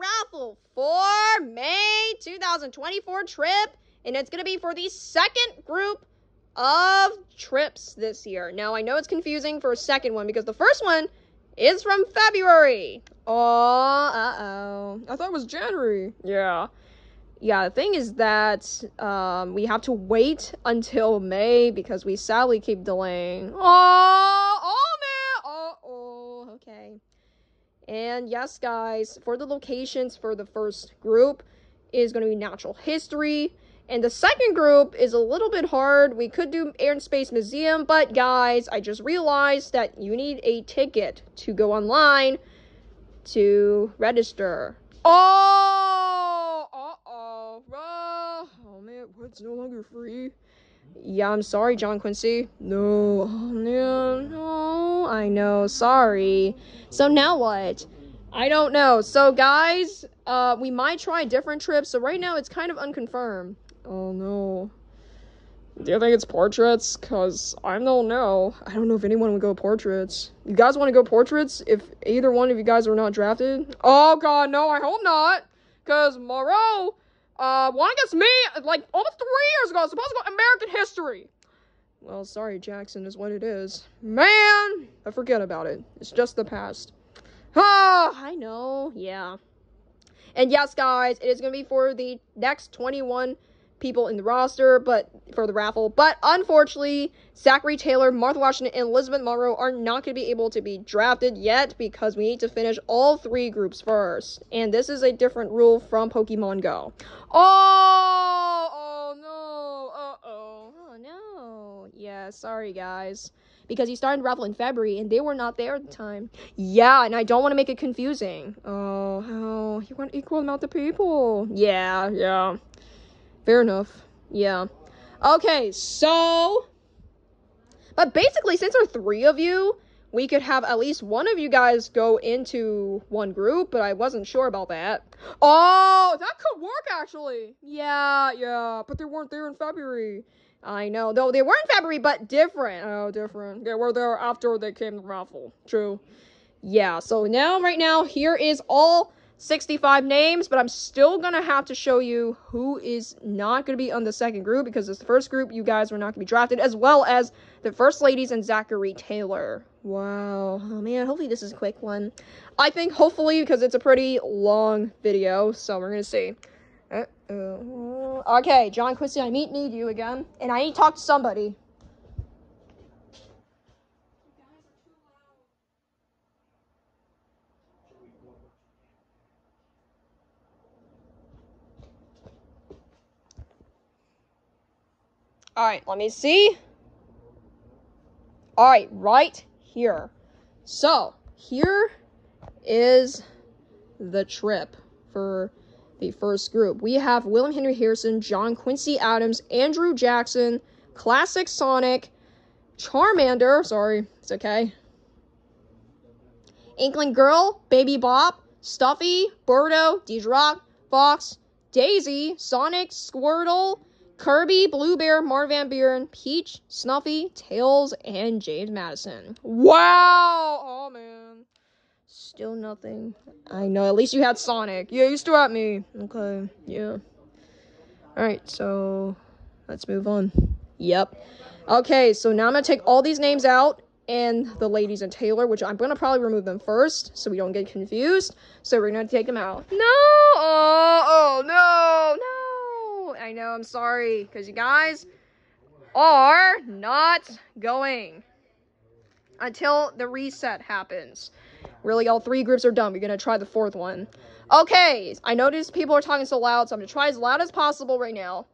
raffle for May 2024 trip, and it's going to be for the second group of trips this year. Now, I know it's confusing for a second one because the first one is from February. Oh, uh-oh. I thought it was January. Yeah. Yeah, the thing is that um, we have to wait until May because we sadly keep delaying. Oh, oh man. Oh, oh, okay. And yes, guys, for the locations for the first group is going to be natural history. And the second group is a little bit hard. We could do Air and Space Museum, but guys, I just realized that you need a ticket to go online to register. Oh, uh-oh, uh, oh man, what's no longer free? Yeah, I'm sorry, John Quincy. No, oh man, no, I know, sorry. So now what? I don't know. So guys, uh, we might try different trips. So right now it's kind of unconfirmed. Oh no. Do you think it's portraits? Cause I don't know. I don't know if anyone would go portraits. You guys want to go portraits? If either one of you guys are not drafted? Oh god, no, I hope not. Cause Moreau, uh, won against me like almost three years ago. Supposed to go American history. Well, sorry, Jackson is what it is. Man, I forget about it. It's just the past. Ah, I know. Yeah. And yes, guys, it is going to be for the next 21 people in the roster, but for the raffle. But unfortunately, Zachary Taylor, Martha Washington, and Elizabeth Monroe are not going to be able to be drafted yet because we need to finish all three groups first. And this is a different rule from Pokemon Go. Oh, oh no, uh-oh, oh no. Yeah, sorry guys. Because he started raffle in February and they were not there at the time. Yeah, and I don't want to make it confusing. Oh, how? You want equal amount of people. Yeah, yeah. Fair enough. Yeah. Okay, so. But basically, since there are three of you, we could have at least one of you guys go into one group, but I wasn't sure about that. Oh, that could work actually. Yeah, yeah, but they weren't there in February. I know, though they were in February, but different. Oh, different. They were there after they came to raffle. True. Yeah, so now, right now, here is all 65 names, but I'm still gonna have to show you who is not gonna be on the second group because it's the first group, you guys were not gonna be drafted, as well as the first ladies and Zachary Taylor. Wow. Oh man, hopefully this is a quick one. I think hopefully because it's a pretty long video, so we're gonna see. Uh -oh. Okay, John Quincy, I meet need you again, and I need to talk to somebody. All right, let me see. All right, right here. So, here is the trip for the first group. We have William Henry Harrison, John Quincy Adams, Andrew Jackson, Classic Sonic, Charmander, sorry, it's okay. Inkling Girl, Baby Bop, Stuffy, Birdo, Deidre Fox, Daisy, Sonic, Squirtle, Kirby, Blue Bear, Martin Van Buren, Peach, Snuffy, Tails, and James Madison. Wow! Oh man. Still nothing. I know, at least you had Sonic. Yeah, you still at me. Okay, yeah. Alright, so let's move on. Yep. Okay, so now I'm gonna take all these names out and the ladies and Taylor, which I'm gonna probably remove them first so we don't get confused. So we're gonna take them out. No! Oh, oh no, no! I know, I'm sorry, because you guys are not going until the reset happens. Really, all three groups are done. We're going to try the fourth one. Okay, I noticed people are talking so loud, so I'm to try as loud as possible right now.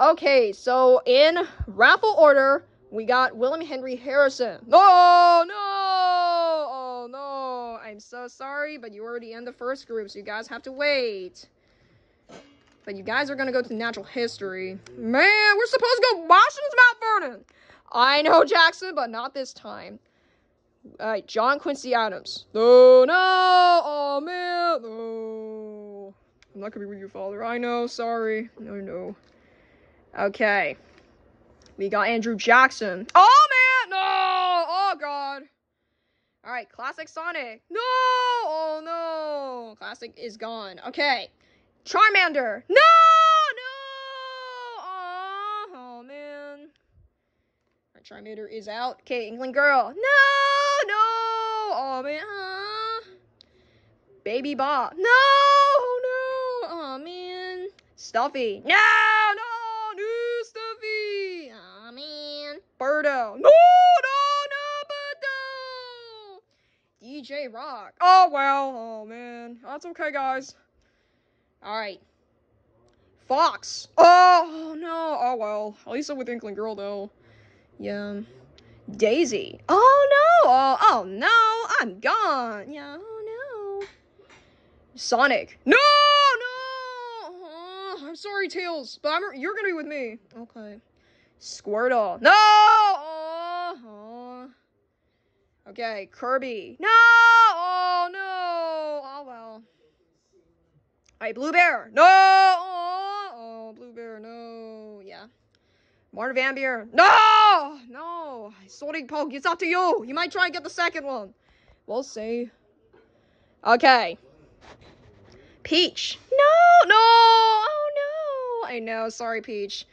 Okay, so in raffle order, we got William Henry Harrison. No, no, oh no, I'm so sorry, but you already in the first group, so you guys have to wait. But you guys are gonna go to natural history. Man, we're supposed to go Washington's Mount Vernon. I know Jackson, but not this time. Alright, John Quincy Adams. No, no, oh man, no. I'm not gonna be with your father. I know, sorry. No, no. Okay. We got Andrew Jackson. Oh man, no! Oh god. All right, Classic Sonic. No! Oh no! Classic is gone. Okay. Charmander. No! No! Oh, oh man. All right, Charmander is out. Okay, Inkling Girl. No! Oh man. Baby Bop. No! No! Oh man. Stuffy. No! No! New Stuffy. Oh man. Birdo. No! No, no, Birdo. DJ Rock. Oh, well. Oh, man. That's okay, guys. All right. Fox. Oh, no. Oh, well. At least I'm with Inkling Girl, though. Yeah. Daisy. Oh, no. Oh, oh no. I'm gone. Yeah, oh, no. Sonic. No, no. Oh, I'm sorry, Tails, but I'm, you're to be with me. Okay. Squirtle. No. Oh, oh. Okay, Kirby. No! Oh, no! Oh, well. Alright, Blue Bear. No! Oh, oh, Blue Bear, no. Yeah. Martin Van Buren. No! Ah, no! Sorting Poke, it's up to you. You might try and get the second one. We'll see. Okay. Peach. No! No! Oh, no! I know. Sorry, Peach.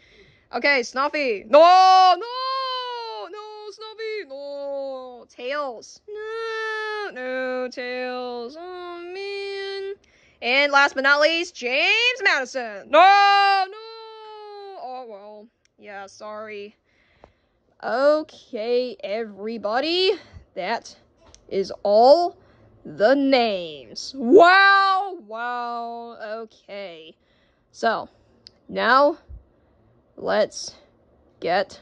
Okay, Snuffy. No! No. No, Snuffy. No! Tails. No, no, Tails. Oh, man. And last but not least, James Madison. No, no. Oh, well. Yeah, sorry. Okay, everybody. That is all the names. Wow, wow. Okay. So, now let's get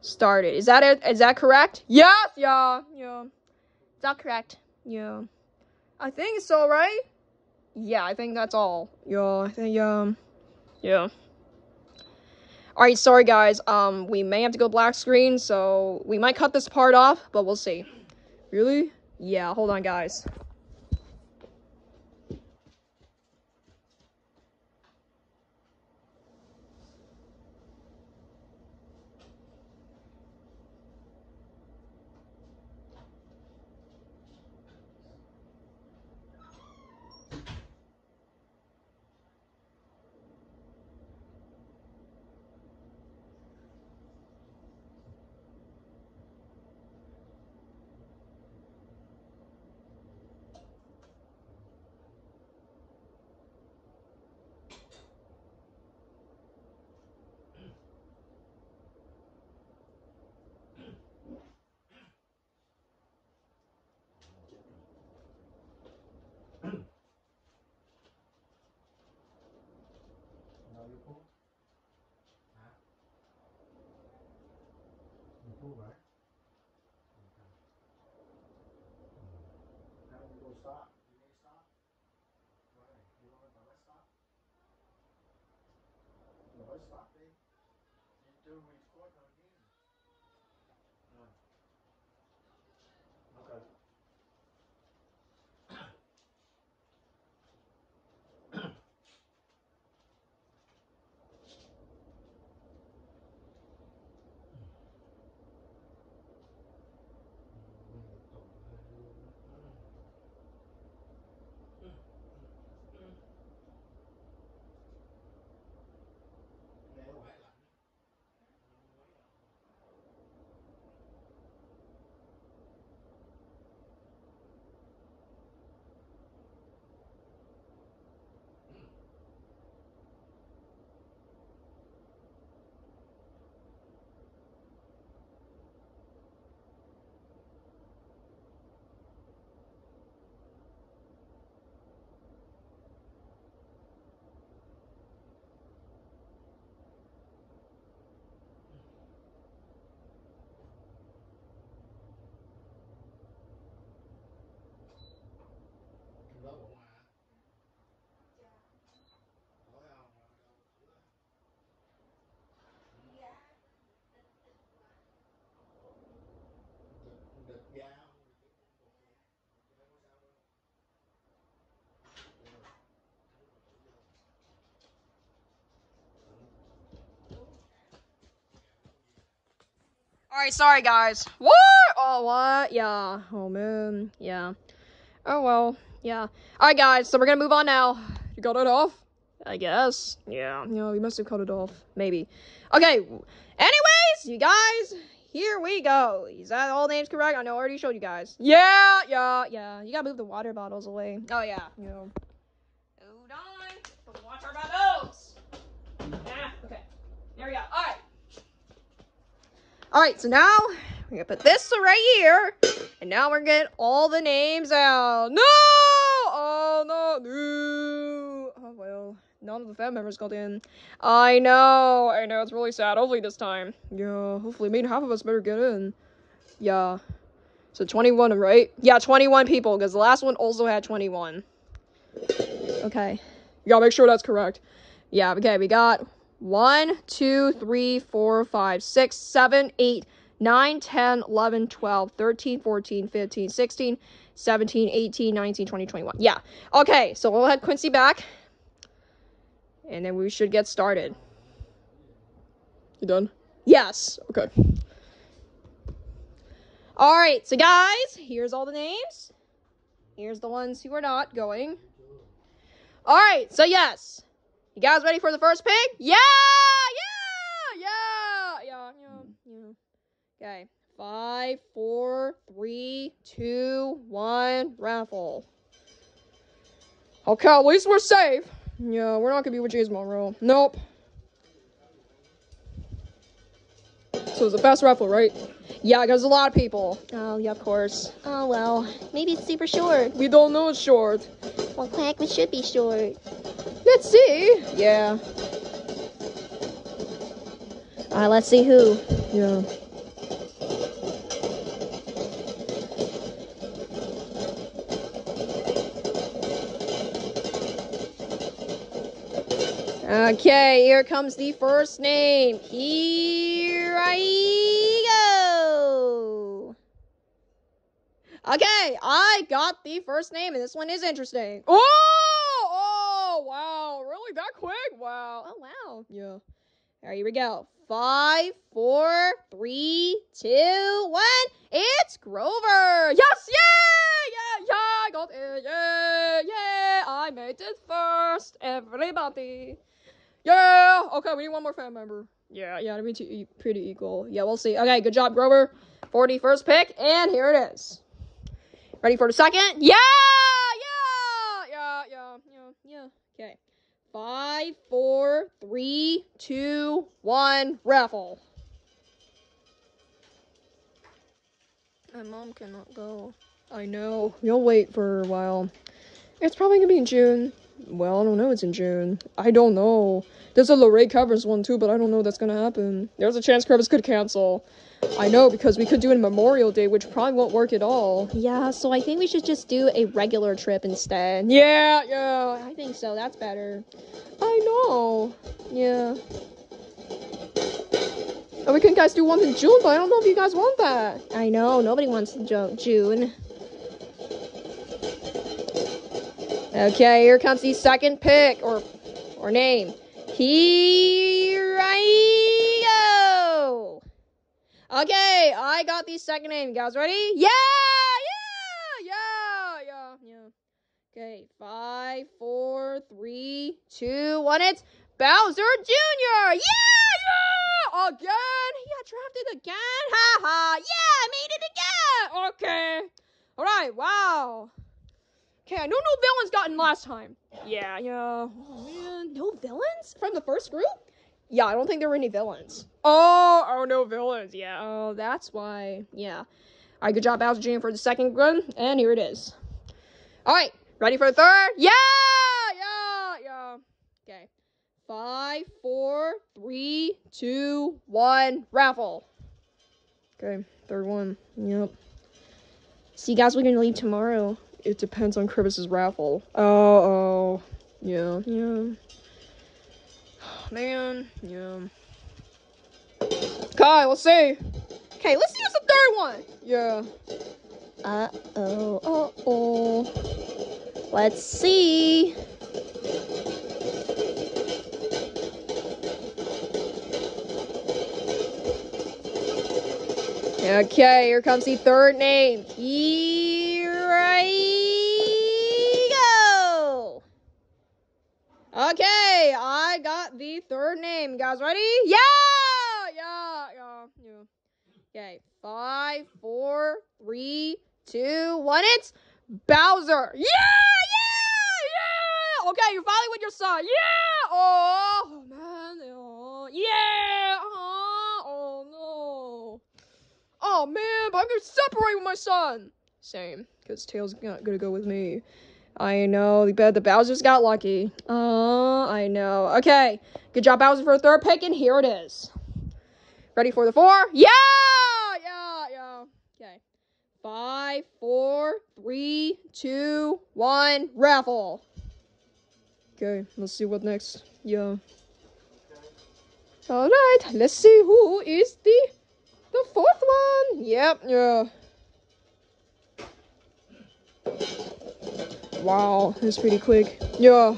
started. Is that it? Is that correct? Yes, yeah, yeah. Is that correct? Yeah. I think so, right? Yeah, I think that's all. Yeah, I think, um, yeah. Alright, sorry guys, um, we may have to go black screen, so we might cut this part off, but we'll see. Really? Yeah, hold on guys. stop. You may stop. Go ahead. You want the rest stop? The stop, babe? You do Alright, sorry guys. What? Oh, what? Yeah. Oh, man. Yeah. Oh, well. Yeah. Alright, guys, so we're gonna move on now. You got it off? I guess. Yeah. Yeah, we must have cut it off. Maybe. Okay. Anyways, you guys, here we go. Is that all names correct? I know I already showed you guys. Yeah, yeah, yeah. You gotta move the water bottles away. Oh, yeah. Yeah. Hold on. The water bottles. Ah, okay. There we go. Alright. Alright, so now we're gonna put this right here. And now we're gonna get all the names out. No! Oh, no. No. Oh, well. None of the fan members got in. I know. I know. It's really sad. Hopefully this time. Yeah, hopefully. Maybe half of us better get in. Yeah. So 21, right? Yeah, 21 people, because the last one also had 21. Okay. You gotta make sure that's correct. Yeah, okay, we got 1, 2, 3, 4, 5, 6, 7, 8, 9, 10, 11, 12, 13, 14, 15, 16, 17, 18, 19, 20, 21. Yeah. Okay, so we'll have Quincy back. And then we should get started. You done? Yes. Okay. Alright, so guys, here's all the names. Here's the ones who are not going. Alright, so yes. You guys ready for the first pick? Yeah! Yeah! Yeah! Yeah, yeah, yeah. Okay. Five, four, three, two, one, raffle. Okay, at least we're safe. Yeah, we're not gonna be with James Monroe. Nope. So it's a fast raffle, right? Yeah, because a lot of people. Oh, yeah, of course. Oh, well. Maybe it's super short. We don't know it's short. Well, Quack, it should be short. Let's see. Yeah. Alright, let's see who. Yeah. Okay, here comes the first name. Here I go. Okay, I got the first name, and this one is interesting. Oh, oh, wow, really that quick? Wow. Oh, wow. Yeah. All right, here we go. Five, four, three, two, one. It's Grover. Yes, yeah, yeah, yeah. I got it. Yeah, yeah. I made it first. Everybody. Yeah. Okay, we need one more fan member. Yeah, yeah, to be too, pretty equal. Yeah, we'll see. Okay, good job, Grover. 41st pick, and here it is. Ready for the second? Yeah, yeah, yeah, yeah, yeah, yeah. Okay. Five, four, three, two, one, raffle. My mom cannot go. I know. You'll wait for a while. It's probably gonna be in June. Well, I don't know. It's in June. I don't know. There's a Lorraine covers one too, but I don't know that's gonna happen. There's a chance Crevice could cancel. I know because we could do it Memorial Day, which probably won't work at all. Yeah, so I think we should just do a regular trip instead. Yeah, yeah. I think so. That's better. I know. Yeah. And we can guys do one in June, but I don't know if you guys want that. I know. Nobody wants June. Okay, here comes the second pick or or name. Here I go. Okay, I got the second name. You guys ready? Yeah, yeah, yeah, yeah, yeah. Okay, five, four, three, two, one. It's Bowser Jr. Yeah, yeah. Again, he got drafted again. Ha ha. Yeah, I made it again. Okay. All right. Wow. Okay, I know no villains gotten last time. Yeah, yeah. Oh man, no villains from the first group? Yeah, I don't think there were any villains. Oh, oh, no villains. Yeah, oh, that's why. Yeah. All right, good job, Bowser Jr. for the second run, and here it is. All right, ready for the third? Yeah, yeah, yeah. Okay. Five, four, three, two, one, raffle. Okay, third one. Yep. See, you guys, we're gonna leave tomorrow. It depends on Crevice's raffle. Oh, oh. Yeah, yeah. Man, yeah. Okay, let's see. Okay, let's what's the third one. Yeah. Uh oh. Uh oh. Let's see. Okay, here comes the third name. Here I go. Okay, I got the third name. Guys, ready? Yeah, yeah, yeah, yeah. Okay, five, four, three, two, one. It's Bowser. Yeah, yeah, yeah. Okay, you're finally with your son. Yeah. Oh man. Oh, yeah. Uh-huh. Oh no. Oh man, but I'm gonna separate with my son. Same, because Tails not gonna go with me. I know, the the Bowser's got lucky. Uh, I know. Okay, good job, Bowser, for a third pick, and here it is. Ready for the four? Yeah, yeah, yeah. Okay, five, four, three, two, one. Raffle. Okay, let's see what next. Yeah. All right, let's see who is the the fourth one. Yep, yeah. Wow, that's pretty quick. Yeah.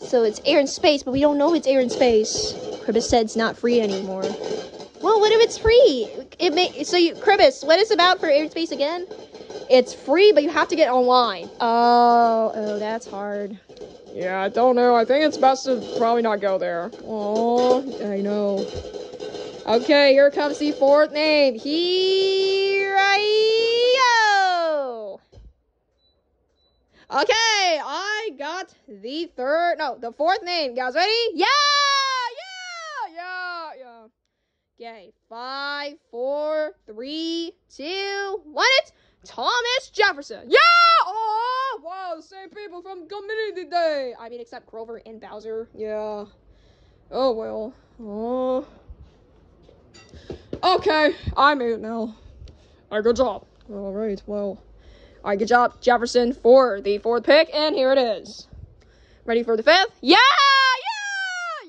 So it's air and space, but we don't know it's air and space. Cribes said it's not free anymore. Well, what if it's free? It may so you Cribes, what is about for air in space again? It's free, but you have to get online. Oh, oh, that's hard. Yeah, I don't know. I think it's best to probably not go there. Oh, I know. Okay, here comes the fourth name. Here I go. Okay, I got the third, no, the fourth name. Guys, ready? Yeah, yeah, yeah, yeah. Okay, five, four, three, two, one. It's Thomas Jefferson. Yeah! Oh, wow, same people from Community Day. I mean, except Grover and Bowser. Yeah. Oh, well. Oh. Okay, I'm it now. All right, good job. All right, well. All right, good job, Jefferson, for the fourth pick, and here it is. Ready for the fifth? Yeah!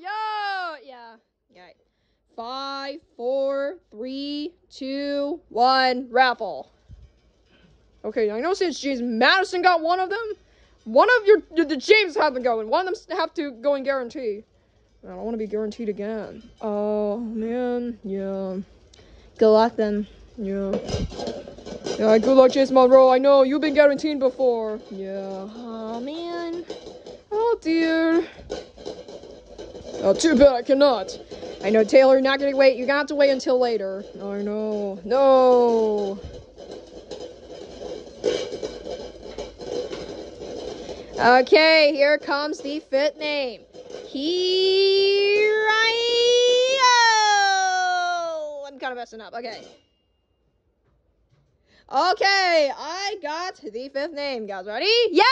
Yeah! Yeah! Yeah. Okay. Five, four, three, two, one, raffle. Okay, I know since James Madison got one of them, one of your the James have been going. One of them have to go and guarantee. I don't want to be guaranteed again. Oh man, yeah. Good luck then. Yeah. Yeah, good luck, James Monroe. I know you've been guaranteed before. Yeah. Oh man. Oh dear. Oh, too bad I cannot. I know, Taylor, you're not gonna wait. You're gonna have to wait until later. I know. No. Okay, here comes the fit name. Here. I'm kind of messing up. Okay. Okay, I got the fifth name. Guys, ready? Yeah,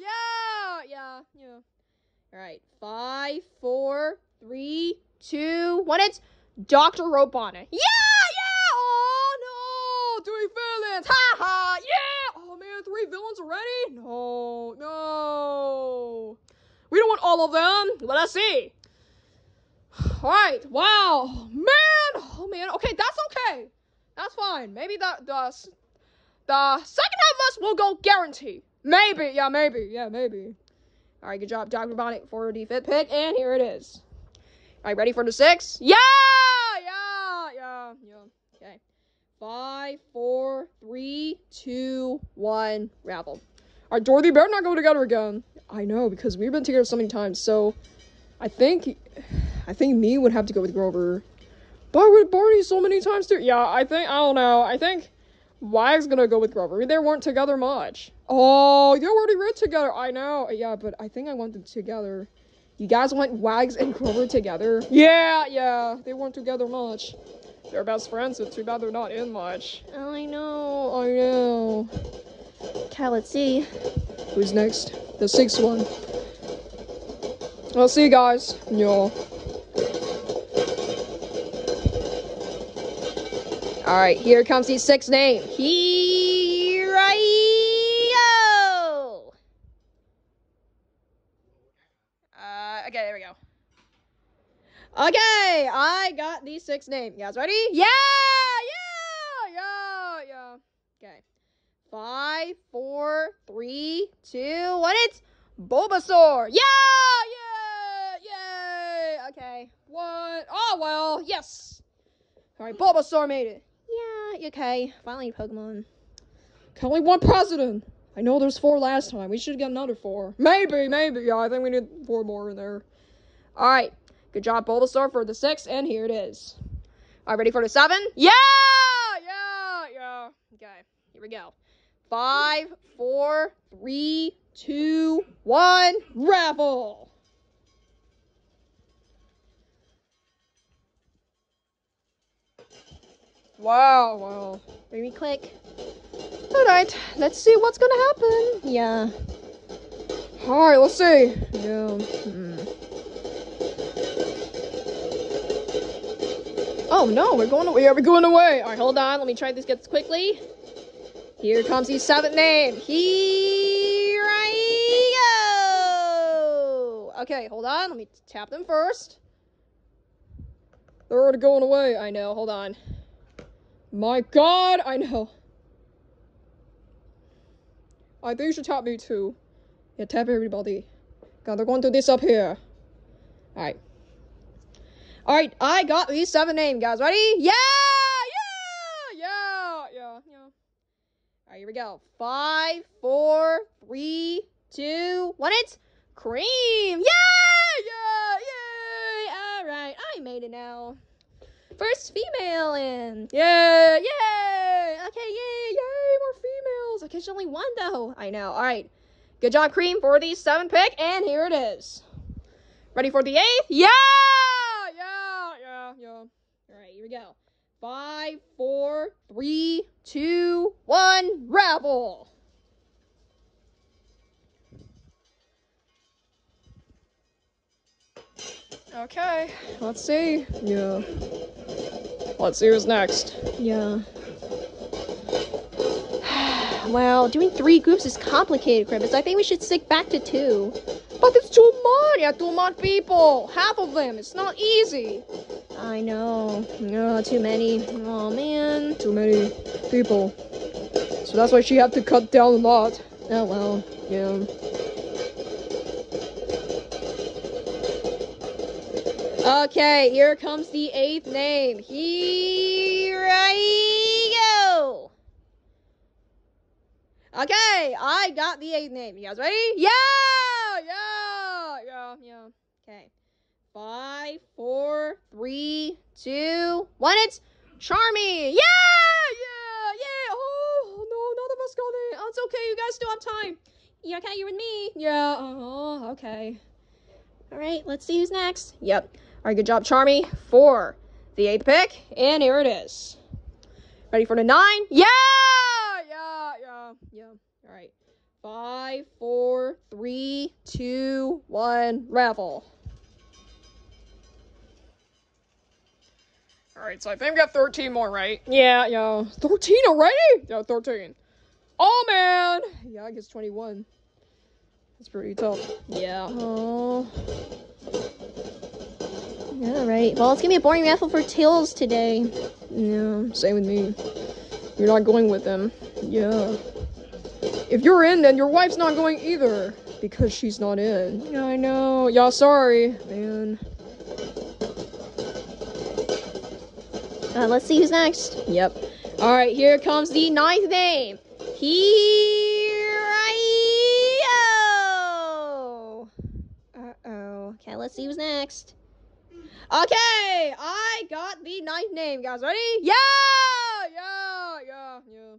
yeah, yeah, yeah, yeah. All right, five, four, three, two, one. It's Doctor Robotnik. Yeah, yeah. Oh no, three villains. Ha ha. Yeah. Oh man, three villains already? No, no. We don't want all of them. Let us see. All right. Wow, man. Oh man. Okay, that's okay. That's fine. Maybe the the the second half of us will go guarantee. Maybe. Yeah, maybe. Yeah, maybe. All right, good job, Dr. Robotnik, for the fifth pick, and here it is. All right, ready for the six? Yeah, yeah, yeah, yeah. Okay. Five, four, three, two, one. Raffle. Right, Dorothy better not go together again. I know because we've been together so many times. So, I think, I think me would have to go with Grover. But with Barney so many times too. Yeah, I think I don't know. I think Wag's gonna go with Grover. They weren't together much. Oh, they already were together. I know. Yeah, but I think I want them together. You guys want Wags and Grover together? Yeah, yeah. They weren't together much. They're best friends. It's too bad they're not in much. Oh, I know. I know. Okay, let's see. Who's next? The sixth one. I'll see you guys. Yeah. All right, here comes the sixth name. Here I go. Uh, okay, there we go. Okay, I got the sixth name. You guys ready? Yeah, yeah, yeah, yeah. Okay. Five, four, three, two, one. It's Bulbasaur. Yeah, yeah, yay. okay. What? Oh, well, yes. All right, Bulbasaur made it. Yeah, okay. Finally, Pokemon. Only one president. I know there's four last time. We should have get another four. Maybe, maybe. Yeah, I think we need four more in there. All right. Good job, Bulbasaur, for the six, and here it is. All right, ready for the seven? Yeah! Yeah! Yeah. Okay, here we go. Five, four, three, two, one, raffle! Wow, wow. Very quick. All right, let's see what's gonna happen. Yeah. All right, let's see. Yeah. hmm. Oh no, we're going away. Are we're going away. All right, hold on. Let me try this gets quickly. Here comes the seventh name. Here I go. Okay, hold on. Let me tap them first. They're already going away. I know. Hold on. My God, I know. I think you should tap me too. Yeah, tap everybody. God, they're going to this up here. Alright. Alright, I got these seven names, guys. Ready? Yeah! Yeah! Yeah! Yeah. Alright, here we go. Five, four, three, two, one. It's cream! Yeah! Yeah! Yay! Alright, I made it now. First female in. Yeah! Yay! Okay, yay! Yay! More females. Okay, she's only one though. I know. Alright. Good job, Cream, for the seventh pick, and here it is. Ready for the eighth? Yeah! Yeah, yeah, yeah. All right, here we go. Five, four, three, two, one, raffle. Okay, let's see. Yeah. Let's see who's next. Yeah. wow, doing three groups is complicated, Cribes. I think we should stick back to two. But it's too. Yeah, too much people. Half of them. It's not easy. I know. No, too many. Oh man. Too many people. So that's why she had to cut down a lot. Oh well. Yeah. Okay, here comes the eighth name. Here I go. Okay, I got the eighth name. You guys ready? Yeah! Yeah! Yeah, yeah. Okay. Five, four, three, two, one. It's Charmy! Yeah! Yeah! Yeah! Oh, no, none of us got it. Oh, it's okay. You guys still have time. Yeah, okay, you're with me. Yeah, uh-huh. Okay. All right, let's see who's next. Yep. All right, good job, Charmy. For the eighth pick, and here it is. Ready for the nine? Yeah! Yeah, yeah, yeah. All right. Five, four, three, two, one, raffle. All right, so I think we got 13 more, right? Yeah, yeah. 13 already? Yeah, 13. Oh, man. Yeah, I guess 21. That's pretty tough. Yeah. Oh. All right. Well, it's gonna be a boring raffle for Tails today. Yeah, same with me. You're not going with them. Yeah. If you're in, then your wife's not going either. Because she's not in. Yeah, I know. Yeah, sorry, man. Uh, let's see who's next. Yep. Alright, here comes the ninth name. Here I go. Uh-oh. Okay, let's see who's next. Okay, I got the ninth name, guys. Ready? Yeah! Yeah, yeah, yeah.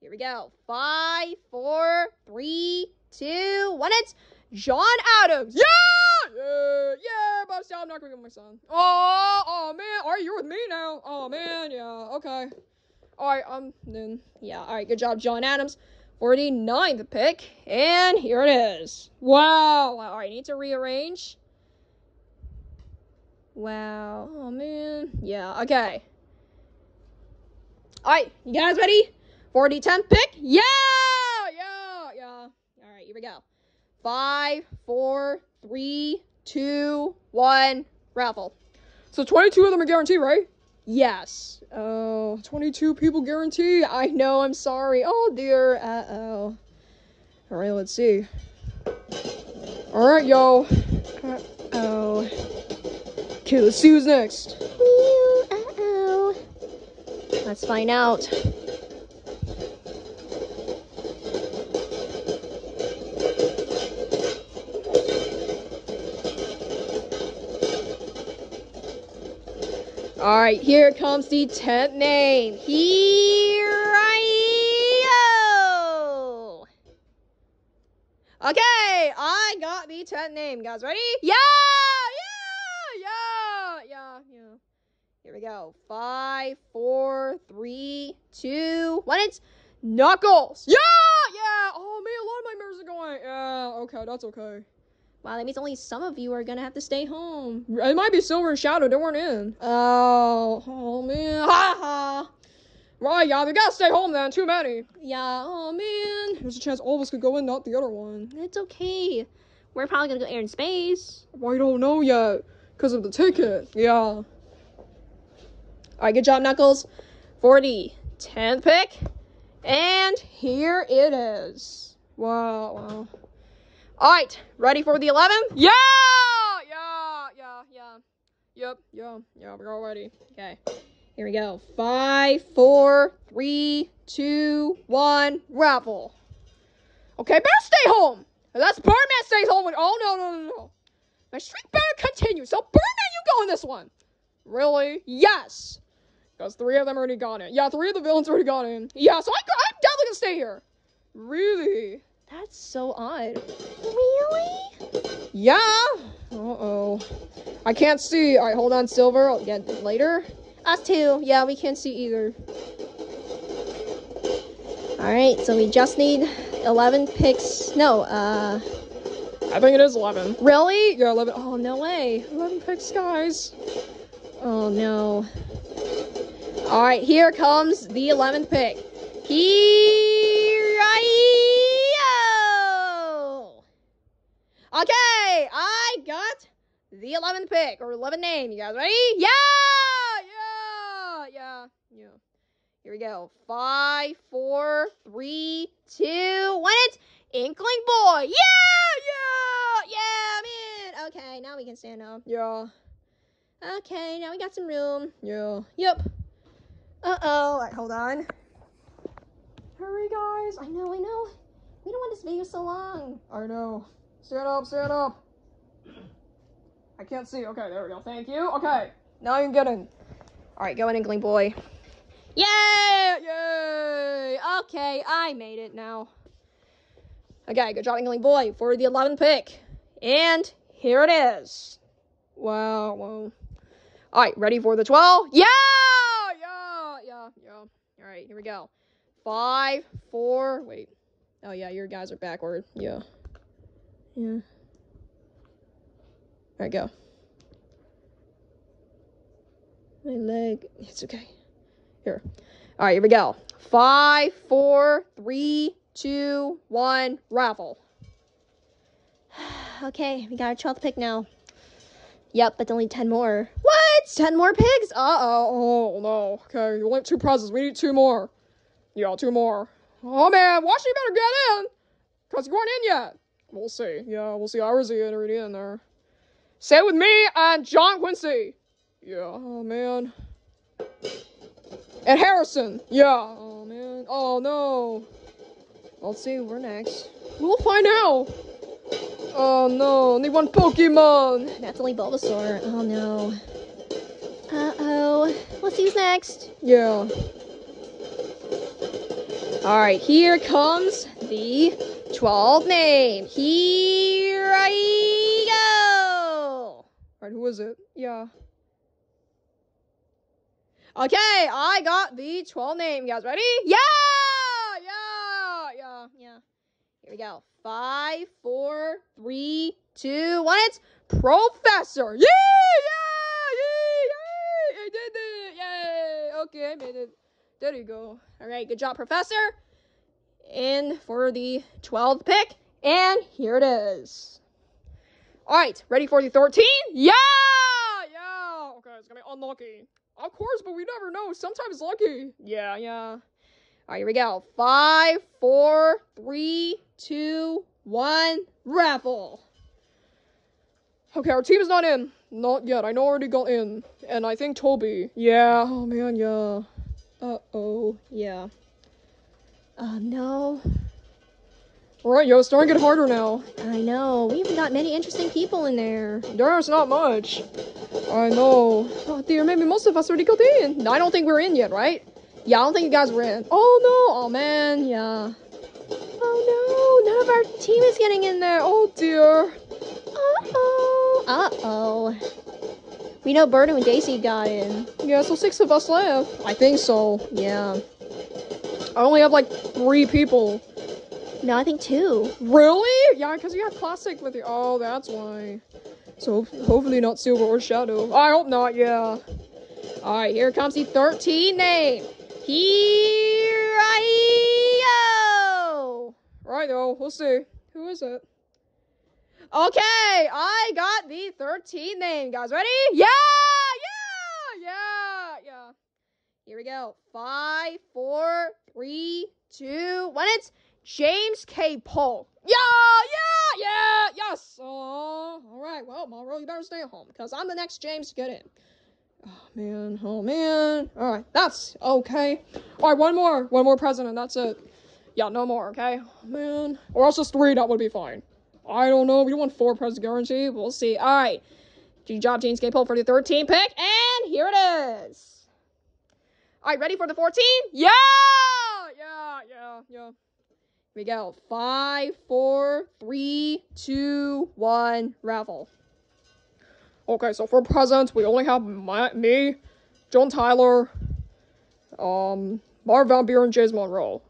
Here we go. Five, four, three, two, one. It's John Adams. Yeah! Yeah, yeah, but still, I'm not to get my son. Oh, oh, man. All right, you're with me now. Oh, man, yeah, okay. All right, um, then, yeah, all right, good job, John Adams. 49th pick, and here it is. Wow. I need to rearrange. Wow. Oh, man. Yeah, okay. All right, you guys ready? 40 10th pick? Yeah! Yeah, yeah. All right, here we go. Five, four, three, two, one, raffle. So 22 of them are guaranteed, right? Yes. Oh, 22 people guarantee. I know, I'm sorry. Oh, dear. Uh oh. All right, let's see. All right, yo. Uh oh. Okay, let's see who's next. Uh-oh. Let's find out. All right, here comes the 10th name. Here I go. Okay, I got the 10th name. Guys, ready? Yeah, yeah, yeah, yeah, yeah. Here we go. Five, four, three, two, one. It's Knuckles. Yeah, yeah. Oh man, a lot of my members are going. Yeah, okay, that's okay. Wow, that means only some of you are gonna have to stay home. It might be Silver and Shadow. They weren't in. Oh, oh man. Ha ha. Right, yeah, they gotta stay home then. Too many. Yeah, Oh man. There's a chance all of us could go in, not the other one. it's okay. We're probably gonna go air in space. Well, I don't know yet. Because of the ticket. Yeah. Alright, good job, Knuckles. For the 10th pick. And here it is. Wow, wow. Alright, ready for the 11th? Yeah! Yeah, yeah, yeah. Yep, yeah, yeah, we're all ready. Okay, here we go. Five, four, three, two, one, raffle. Okay, better stay home. That's Birdman stays home with. Oh, no, no, no, no. My streak better continue. So, Birdman, you go in this one. Really? Yes. Because three of them already got in. Yeah, three of the villains already got in. Yeah, so I, I'm definitely gonna stay here. Really? That's so odd. Really? Yeah. Uh oh. I can't see. All right, hold on, Silver. I'll get it later. Us too. Yeah, we can't see either. All right, so we just need 11 picks. No, uh, I think it is 11. really? Yeah, 11. Oh, no way. 11 picks, guys. Oh no. All right, here comes the 11th pick. Here I go. Okay, I got the 11th pick or 11th name. You guys ready? Yeah, yeah, yeah, yeah. Here we go. Five, four, three, two, one. It's Inkling Boy. Yeah, yeah, yeah, man. Okay, now we can stand up. Yeah, Okay, now we got some room. yeah. Yep. Uh oh. Right, hold on. Hurry, guys. I know, I know. We don't want this video so long. I know. Stand up, stand up. I can't see. Okay, there we go. Thank you. Okay, now you can get in. All right, go in, Inkling Boy. Yay! Yay! Okay, I made it now. Okay, good job, Inkling Boy, for the 11th pick. And here it is. Wow, wow. All right, ready for the 12? Yeah! Yeah, yeah, yeah. All right, here we go. Five, four, wait. Oh, yeah, your guys are backward. Yeah. Yeah. All right, go. My leg. It's okay. Here. All right, here we go. Five, four, three, two, one, raffle. Okay, we got our 12th pick now. Yep, but only 10 more. What? 10 more pigs? Uh oh. No. Okay, you only have two prizes. We need two more. Yeah, two more. Oh, man. You better get in. Because you weren't in yet. We'll see. Yeah, we'll see. I was already in there. Stay with me and John Quincy. Yeah. Oh, man. And Harrison. Yeah. Oh, man. Oh, no. Let's see. We're next. We'll find out. Oh, no. Need one Pokemon. That's only Bulbasaur. Oh no. Uh oh. Let's see who's next. Yeah. All right, here comes the 12th name. Here I go. All right, who is it? Yeah. Okay, I got the 12th name. You guys ready? Yeah! Yeah! Yeah! Yeah. Here we go. Five, four, three, two, one. It's Professor. Yeah! Yeah! Yeah! Yay! I did it! Yay! Okay, I made it. There you go. All right, good job, Professor. In for the 12th pick, and here it is. All right, ready for the 13? Yeah! Yeah! Okay, it's gonna be unlucky. Of course, but we never know. Sometimes lucky. Yeah, yeah. All right, here we go. Five, four, three, two, one. Raffle. Okay, our team is not in. Not yet. I know already got in. And I think Toby. Yeah. Oh man, yeah. Uh oh. Yeah. Oh no. Alright, yo, it's starting to get harder now. I know. We haven't got many interesting people in there. There's not much. I know. Oh dear, maybe most of us already got in. I don't think we're in yet, right? Yeah, I don't think you guys were in. Oh no, oh man, yeah. Oh no, none of our team is getting in there. Oh dear. Uh-oh. Uh-oh. We know Berto and Daisy got in. Yeah, so six of us left. I think so. Yeah. I only have like three people. No, I think two. Really? Yeah, because you have classic with you. Oh, that's why. So hopefully not silver or shadow. I hope not. Yeah. All right, here comes the 13 name. Here I go. Right though, we'll see. Who is it? Okay, I got the 13 name, guys. Ready? Yeah, yeah, yeah, yeah. Here we go. Five, four, three, two, one. It's James K. Polk. Yeah, yeah, yeah, yes. Uh, all right, well, Monroe, you better stay at home because I'm the next James to get in. Oh, man, oh, man. All right, that's okay. All right, one more, one more president, that's it. Yeah, no more, okay? Oh, man. Or else just three, that would be fine. I don't know, we don't want four president guarantee, we'll see. All right, G job, James K. Polk for the 13 pick, and here it is. All right, ready for the 14? Yeah, yeah, yeah, yeah. Here we go. Five, four, three, two, one, raffle. Okay, so for presents, we only have my, me, John Tyler, um, Marv Van Buren, and James Monroe.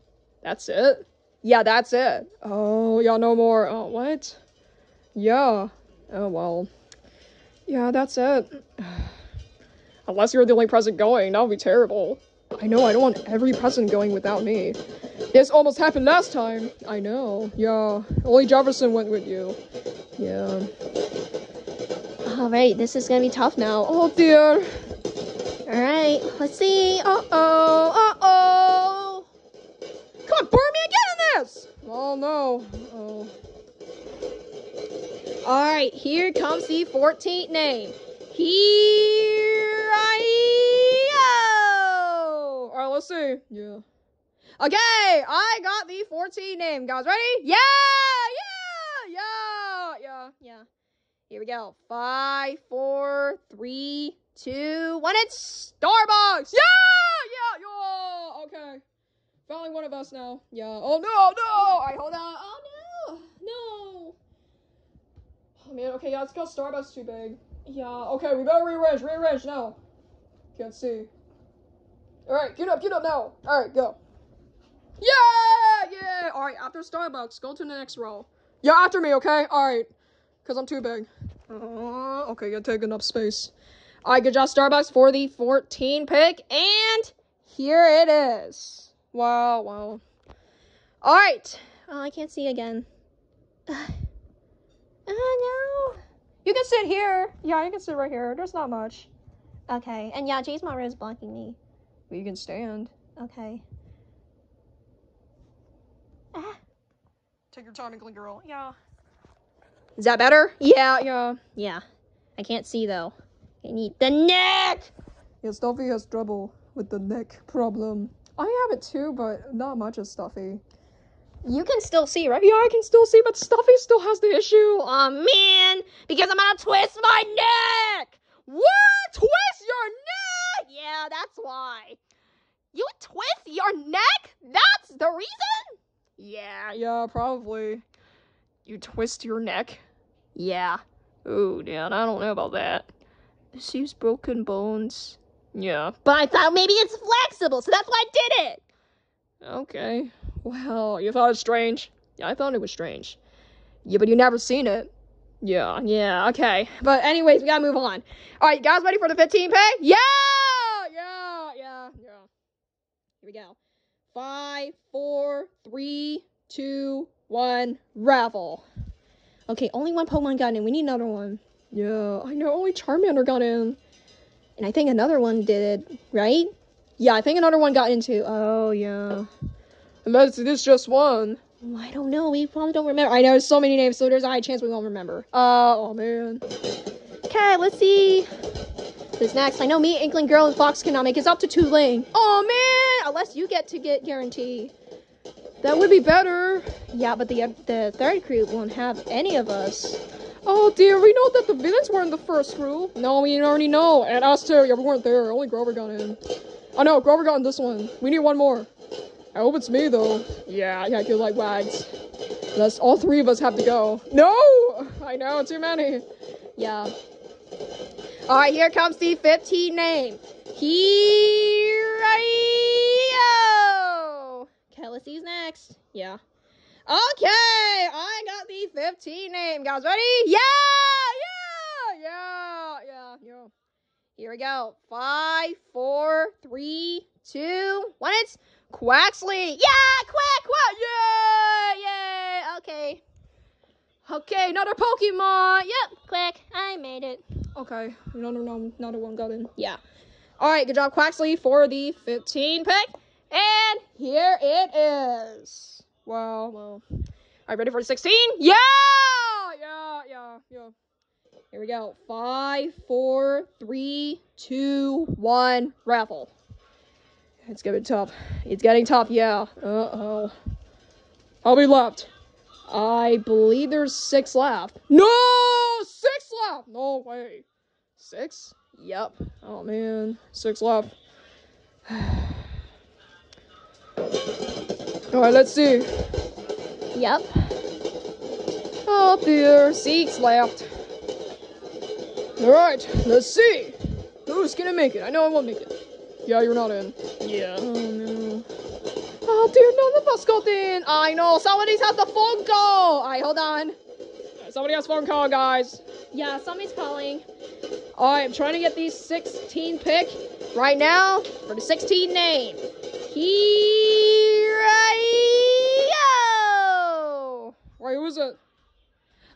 That's it? Yeah, that's it. Oh, yeah, no more. Oh, what? Yeah. Oh, well. Yeah, that's it. Unless you're the only present going, that would be terrible. I know, I don't want every present going without me. This almost happened last time. I know. Yeah. Only Jefferson went with you. Yeah. All right, this is gonna be tough now. Oh dear. All right, let's see. Uh oh. Uh oh. Come on, burn me again in this! Oh no. Oh. All right, here comes the 14th name. Here I go. Alright, let's see. Yeah. Okay, I got the 14 name. Guys, ready? Yeah, yeah, yeah, yeah, yeah. Here we go. Five, four, three, two, one. It's Starbucks. Yeah, yeah, yeah. Okay. Finally one of us now. Yeah. Oh no, no. Alright, hold on. Oh no, no. Oh man. Okay, yeah, it's got Starbucks too big. Yeah. Okay, we better rearrange. Rearrange now. Can't see. All right, get up, get up now. All right, go. Yeah, yeah. All right, after Starbucks, go to the next row. Yeah, after me, okay? All right, because I'm too big. Uh, okay, you're taking up space. All right, good job, Starbucks, for the 14 pick. And here it is. Wow, wow. All right. Oh, I can't see again. Oh You can sit here. Yeah, you can sit right here. There's not much. Okay, and yeah, James Monroe is blocking me. But you can stand. Okay. Ah. Take your time, Inkling girl. Yeah. Is that better? Yeah, yeah. Yeah. I can't see though. I need the neck. Yeah, Stuffy has trouble with the neck problem. I have it too, but not much of Stuffy. You can still see, right? Yeah, I can still see, but Stuffy still has the issue. Oh man, because I'm gonna twist my neck. What? Twist your neck? Yeah, that's why. You twist your neck? That's the reason? Yeah. Yeah, probably. You twist your neck? Yeah. Oh, Dan, I don't know about that. It seems broken bones. Yeah. But I thought maybe it's flexible, so that's why I did it. Okay. Well, you thought it strange? Yeah, I thought it was strange. Yeah, but you never seen it. Yeah. Yeah, okay. But anyways, we gotta move on. All right, you guys ready for the 15 pay? Yeah! Yeah, yeah, yeah. Here we go. Five, four, three, two, one, raffle. Okay, only one Pokemon got in. We need another one. Yeah, I know. Only Charmander got in. And I think another one did, it, right? Yeah, I think another one got into. Oh, yeah. Unless it is just one. Oh, I don't know. We probably don't remember. I know so many names, so there's a high chance we won't remember. Uh, oh man. Okay, let's see. Who's next? I know me, Inkling Girl, and Fox make it up to Tulane. Oh man! Unless you get to get guarantee. That would be better. Yeah, but the the third group won't have any of us. Oh dear, we know that the villains were in the first group. No, we already know. And us too. Yeah, we weren't there. Only Grover got in. Oh no, Grover got in this one. We need one more. I hope it's me though. Yeah, yeah, good like wags. Unless all three of us have to go. No! I know, too many. Yeah. All right, here comes the 15 name. See who's next. Yeah. Okay, I got the 15 name. Guys, ready? Yeah, yeah, yeah, yeah, yeah. Here we go. Five, four, three, two, one. It's Quaxley. Yeah, quack, quack. Yeah, yeah. Okay. Okay, another Pokemon. Yep, Quack. I made it. Okay, another, another one got in. Yeah. All right, good job, Quaxley, for the 15 pick. And here it is. Wow, well. All right, ready for the 16? Yeah! Yeah, yeah, yeah. Here we go. Five, four, three, two, one. Raffle. It's getting tough. It's getting tough, yeah. Uh-oh. How many left? I believe there's six left. No! Six left! No way. Six? Yep. Oh, man. Six left. Alright, let's see. Yep. Oh dear, six left. Alright, let's see. Who's gonna make it? I know I won't make it. Yeah, you're not in. Yeah. Oh no. Oh dear, none of us got in. I know. Somebody's has the phone call. All right, hold on. Somebody has phone call, guys. Yeah, somebody's calling. All right, I'm trying to get these 16 pick right now for the 16 name. Here I go. Wait, who is it?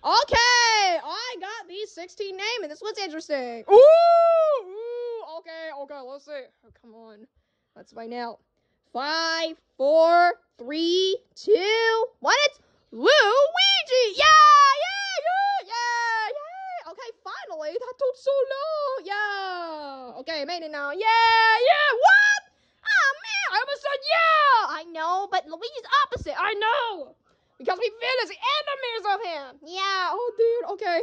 Okay, I got these 16 name, and this one's interesting. Ooh, ooh, okay, okay, let's see. Oh, come on. Let's find out. Five, four, three, two, one. It's Luigi. Yeah, yeah, yeah, yeah, yeah. Okay, finally. That took so long. Yeah. Okay, made it now. Yeah, yeah. What? Oh man, I almost said yeah. I know, but Luigi's opposite. I know. Because we villains enemies of him. Yeah. Oh, dude, okay.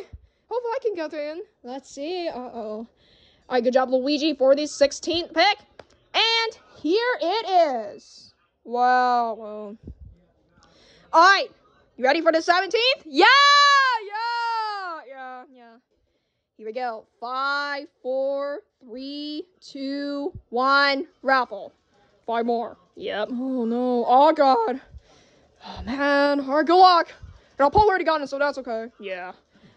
Hopefully I can get in. Let's see. Uh oh. All right, good job, Luigi, for the 16th pick. And here it is. Wow. All right, you ready for the 17th? Yeah, yeah, yeah, yeah. Here we go. Five, four, three, two, one. Raffle. Five more. Yep. Oh no. Oh god. Oh man. Alright, good luck. And Paul already got in, so that's okay. Yeah.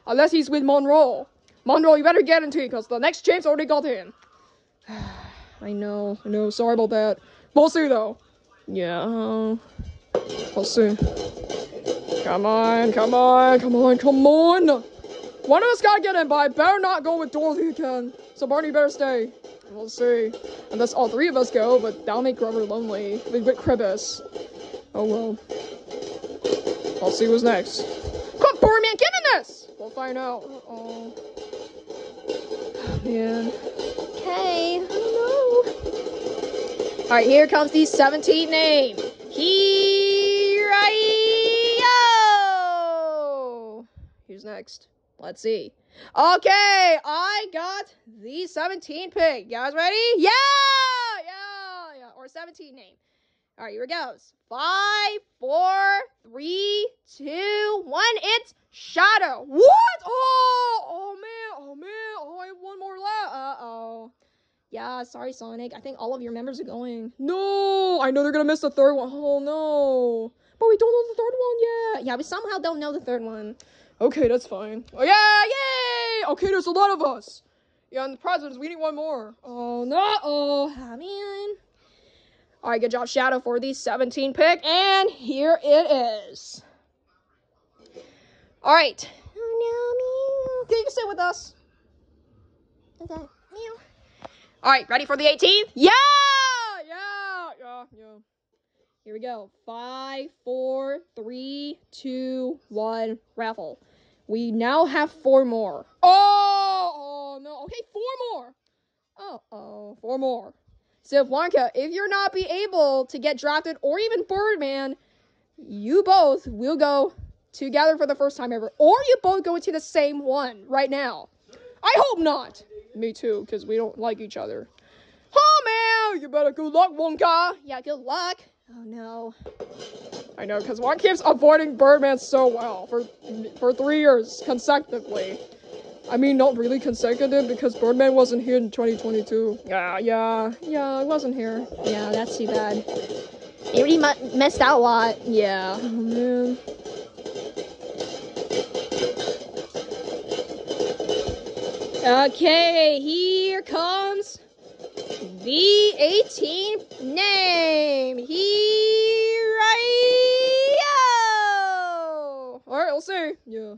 Unless he's with Monroe. Monroe, you better get into it, because the next champs already got in. I know, I know. Sorry about that. We'll see, though. Yeah. We'll see. Come on, come on, come on, come on. One of us gotta get in, but I better not go with Dorothy again. So Barney better stay. We'll see. Unless all three of us go, but that'll make Grover lonely. With, with Cribes. Oh well. I'll see who's next. Come, man, get in this! We'll find out. Uh-oh. Man. Okay. Oh, no. All right, here comes the 17th name. Here I go. Who's next? Let's see. Okay, I got the 17 pick. You guys ready? Yeah, yeah, yeah. Or 17 name. All right, here it goes. Five, four, three, two, one. It's Shadow. What? Oh, oh man, oh man, oh I have one more left. Uh oh. Yeah, sorry, Sonic. I think all of your members are going. No, I know they're gonna miss the third one. Oh no, but we don't know the third one yet. Yeah, we somehow don't know the third one. Okay, that's fine. Oh yeah, yay! Okay, there's a lot of us. Yeah, and the prizes, we need one more. Oh no, oh, Ah, man. All right, good job, Shadow, for the 17 pick. And here it is. All right. Oh Okay, you can you sit with us. Okay. Meow. All right, ready for the 18th? Yeah! yeah, yeah, yeah. Here we go. Five, four, three, two, one. Raffle. We now have four more. Oh, oh no. Okay, four more. Oh, oh, four more. So, Wonka, if you're not be able to get drafted or even Birdman, you both will go together for the first time ever. Or you both go to the same one right now. I hope not. Me too, because we don't like each other. Oh, man, you better good luck, Wonka. Yeah, good luck. Oh no. I know, because one keeps avoiding Birdman so well for for three years consecutively. I mean, not really consecutive because Birdman wasn't here in 2022. Yeah, yeah, yeah, I wasn't here. Yeah, that's too bad. Already mu- messed out a lot. Yeah. Oh man. Okay, here comes the 18th name. Here I go. All right, we'll see. Yeah.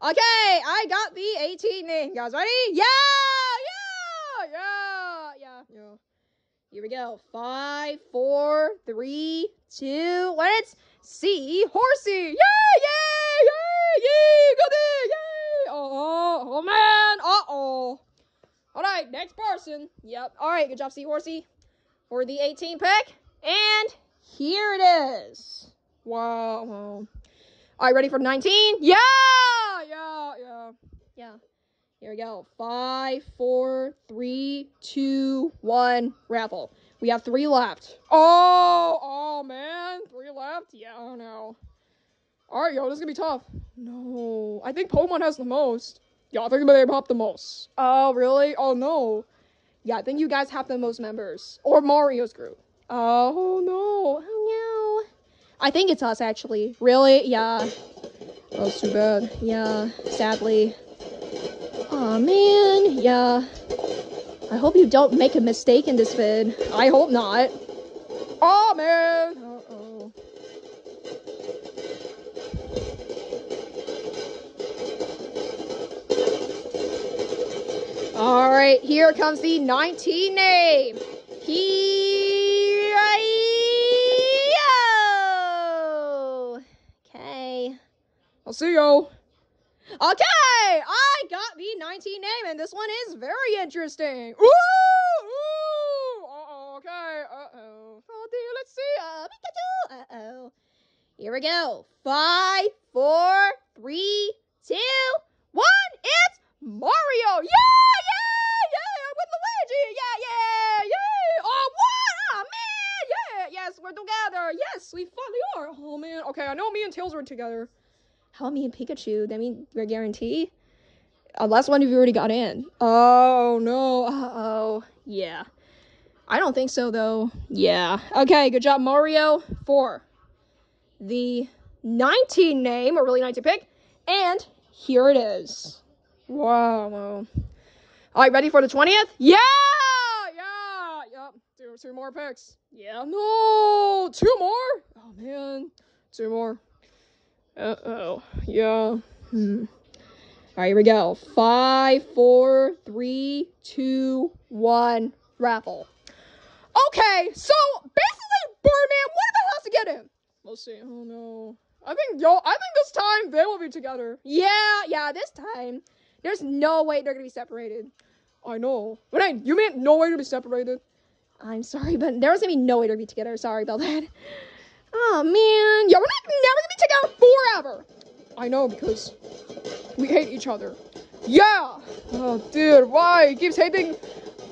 Okay, I got the 18th name. You guys ready? Yeah, yeah, yeah, yeah. Yeah. Here we go. Five, four, three, two, one. It's C Horsey. Yeah, yeah, yeah, yeah. Got it. Oh, oh, man. Uh oh. All right, next person. Yep. All right, good job, C Horsey, for the 18 pick. And here it is. Wow. wow. All right, ready for 19? Yeah, yeah, yeah. Yeah. Here we go. Five, four, three, two, one. Raffle. We have three left. Oh, oh man. Three left? Yeah, oh no. Alright, yo, this is gonna be tough. No. I think Pokemon has the most. Y'all think they pop the most. Oh, really? Oh no. Yeah, I think you guys have the most members. Or Mario's group. Oh no. Oh no. I think it's us actually. Really? Yeah. Oh, That's too bad. Yeah. Sadly. Oh man. Yeah. I hope you don't make a mistake in this vid. I hope not. Oh man. All right, here comes the 19 name. Here I go. Okay. I'll see yo. Okay, I got the 19 name, and this one is very interesting. Ooh! Ooh! Uh-oh, okay. Uh-oh. Oh dear, let's see. Uh, Pikachu. Uh oh. Here we go. Five, four, three, two, one. It's Mario. Yeah, yeah, yeah. With Luigi. Yeah, yeah, yeah. Oh, what? Oh man. Yeah. Yes, we're together. Yes, we finally are. Oh man. Okay, I know me and Tails were together. How me and Pikachu? That mean we're guaranteed? Unless one of you already got in. Oh no. Uh oh. Yeah. I don't think so though. Yeah. Okay, good job, Mario. For the 19 name, or really 19 pick. And here it is. Wow. All right, ready for the 20th? Yeah! Yeah. Yep. Two, two more picks. Yeah. No. Two more. Oh man. Two more. Uh oh. Yeah. Hmm. All right, here we go. Five, four, three, two, one. Raffle. Okay, so basically, Birdman, what the hell has to get him? Let's see. Oh no. I think yo. I think this time they will be together. Yeah, yeah, this time. There's no way they're gonna be separated. I know. But hey, you mean no way to be separated? I'm sorry, but there was gonna be no way to be together. Sorry about that. Oh man, yeah, we're not never gonna be together forever. I know because we hate each other. Yeah. Oh dude, why he keeps hating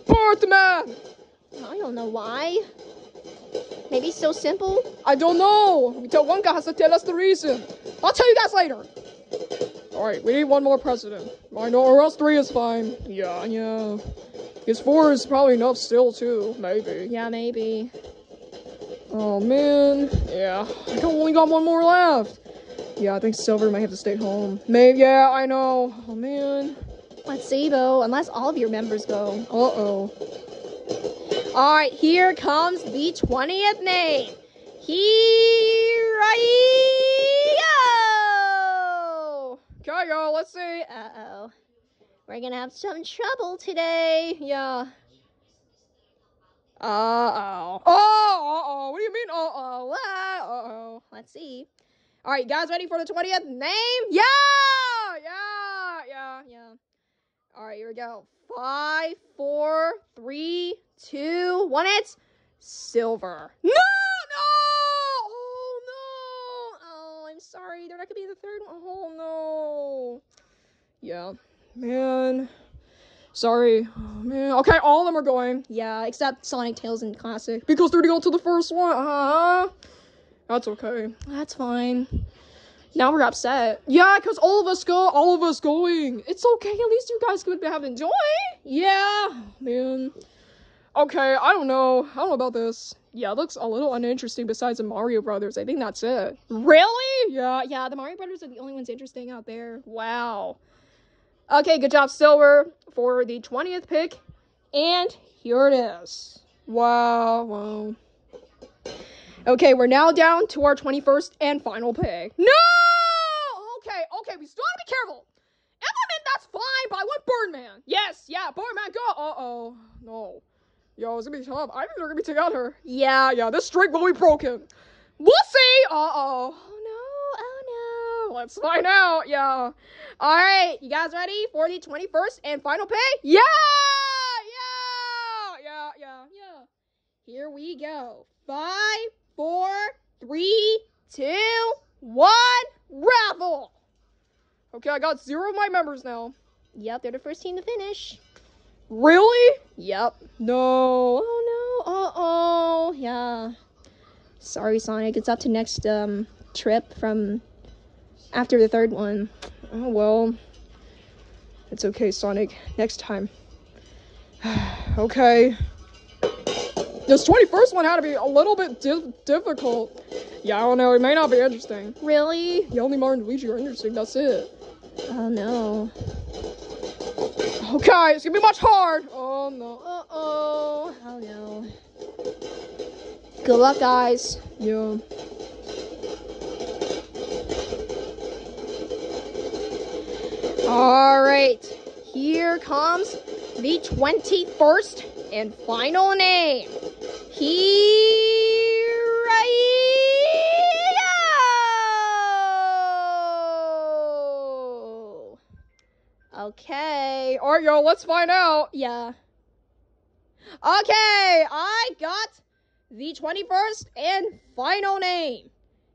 Birdman? I don't know why. Maybe it's so simple. I don't know. Until one guy has to tell us the reason. I'll tell you guys later. All right, we need one more president. I know, or else three is fine. Yeah, yeah. Because four is probably enough still too. Maybe. Yeah, maybe. Oh man. Yeah. I only got one more left. Yeah, I think Silver might have to stay home. Maybe. Yeah, I know. Oh man. Let's see though, unless all of your members go. Uh oh. All right, here comes the 20th name. Here I go. Okay, yo. Let's see. Uh oh. We're gonna have some trouble today. Yeah. Uh oh. Oh, uh oh. What do you mean? Uh oh. Uh oh. Let's see. All right, guys, ready for the 20th name? Yeah, yeah, yeah, yeah. All right, here we go. Five, four, three, two, one. It's silver. No, no. Sorry. They're not gonna be the third one. Oh no. Yeah. Man. Sorry. Oh, man. Okay, all of them are going. Yeah, except Sonic Tails and Classic. Because they're going to the first one. Uh, that's okay. That's fine. Now we're upset. Yeah, because all of us go, all of us going. It's okay. At least you guys could have enjoyed. Yeah, man. Okay, I don't know. I don't know about this. Yeah, it looks a little uninteresting besides the Mario Brothers. I think that's it. Really? Yeah, Yeah, the Mario Brothers are the only ones interesting out there. Wow. Okay, good job, Silver, for the 20th pick. And here it is. wow, wow. Okay, we're now down to our 21st and final pick. No! Okay, okay, we still gotta be careful. Implement, that's fine, but I want Birdman. Yes, yeah, Birdman, go. Uh oh. No. Yo, it's gonna be tough. I think they're gonna be together. Yeah, Yeah, this streak will be broken. We'll see. Uh oh. Oh no, oh no. Let's find out. Yeah. All right, you guys ready for the 21st and final pay? Yeah. Yeah. Yeah. Yeah. Yeah. Here we go. Five, four, three, two, one, raffle. Okay, I got zero of my members now. Yep, they're the first team to finish. Really? Yep. No. Oh no. Uh oh. Yeah. Sorry, Sonic. It's up to next um trip from after the third one. Oh well. It's okay, Sonic. Next time. okay. This 21st one had to be a little bit di- difficult. Yeah, I don't know. It may not be interesting. Really? Yeah, only Mario and Luigi are interesting. That's it. Oh no. Okay, it's gonna be much hard. Oh no. Uh oh. Oh no. Good luck, guys. Yeah. All right. Here comes the 21st and final name. Here I Okay. All right, yo, let's find out. Yeah. Okay, I got the 21st and final name.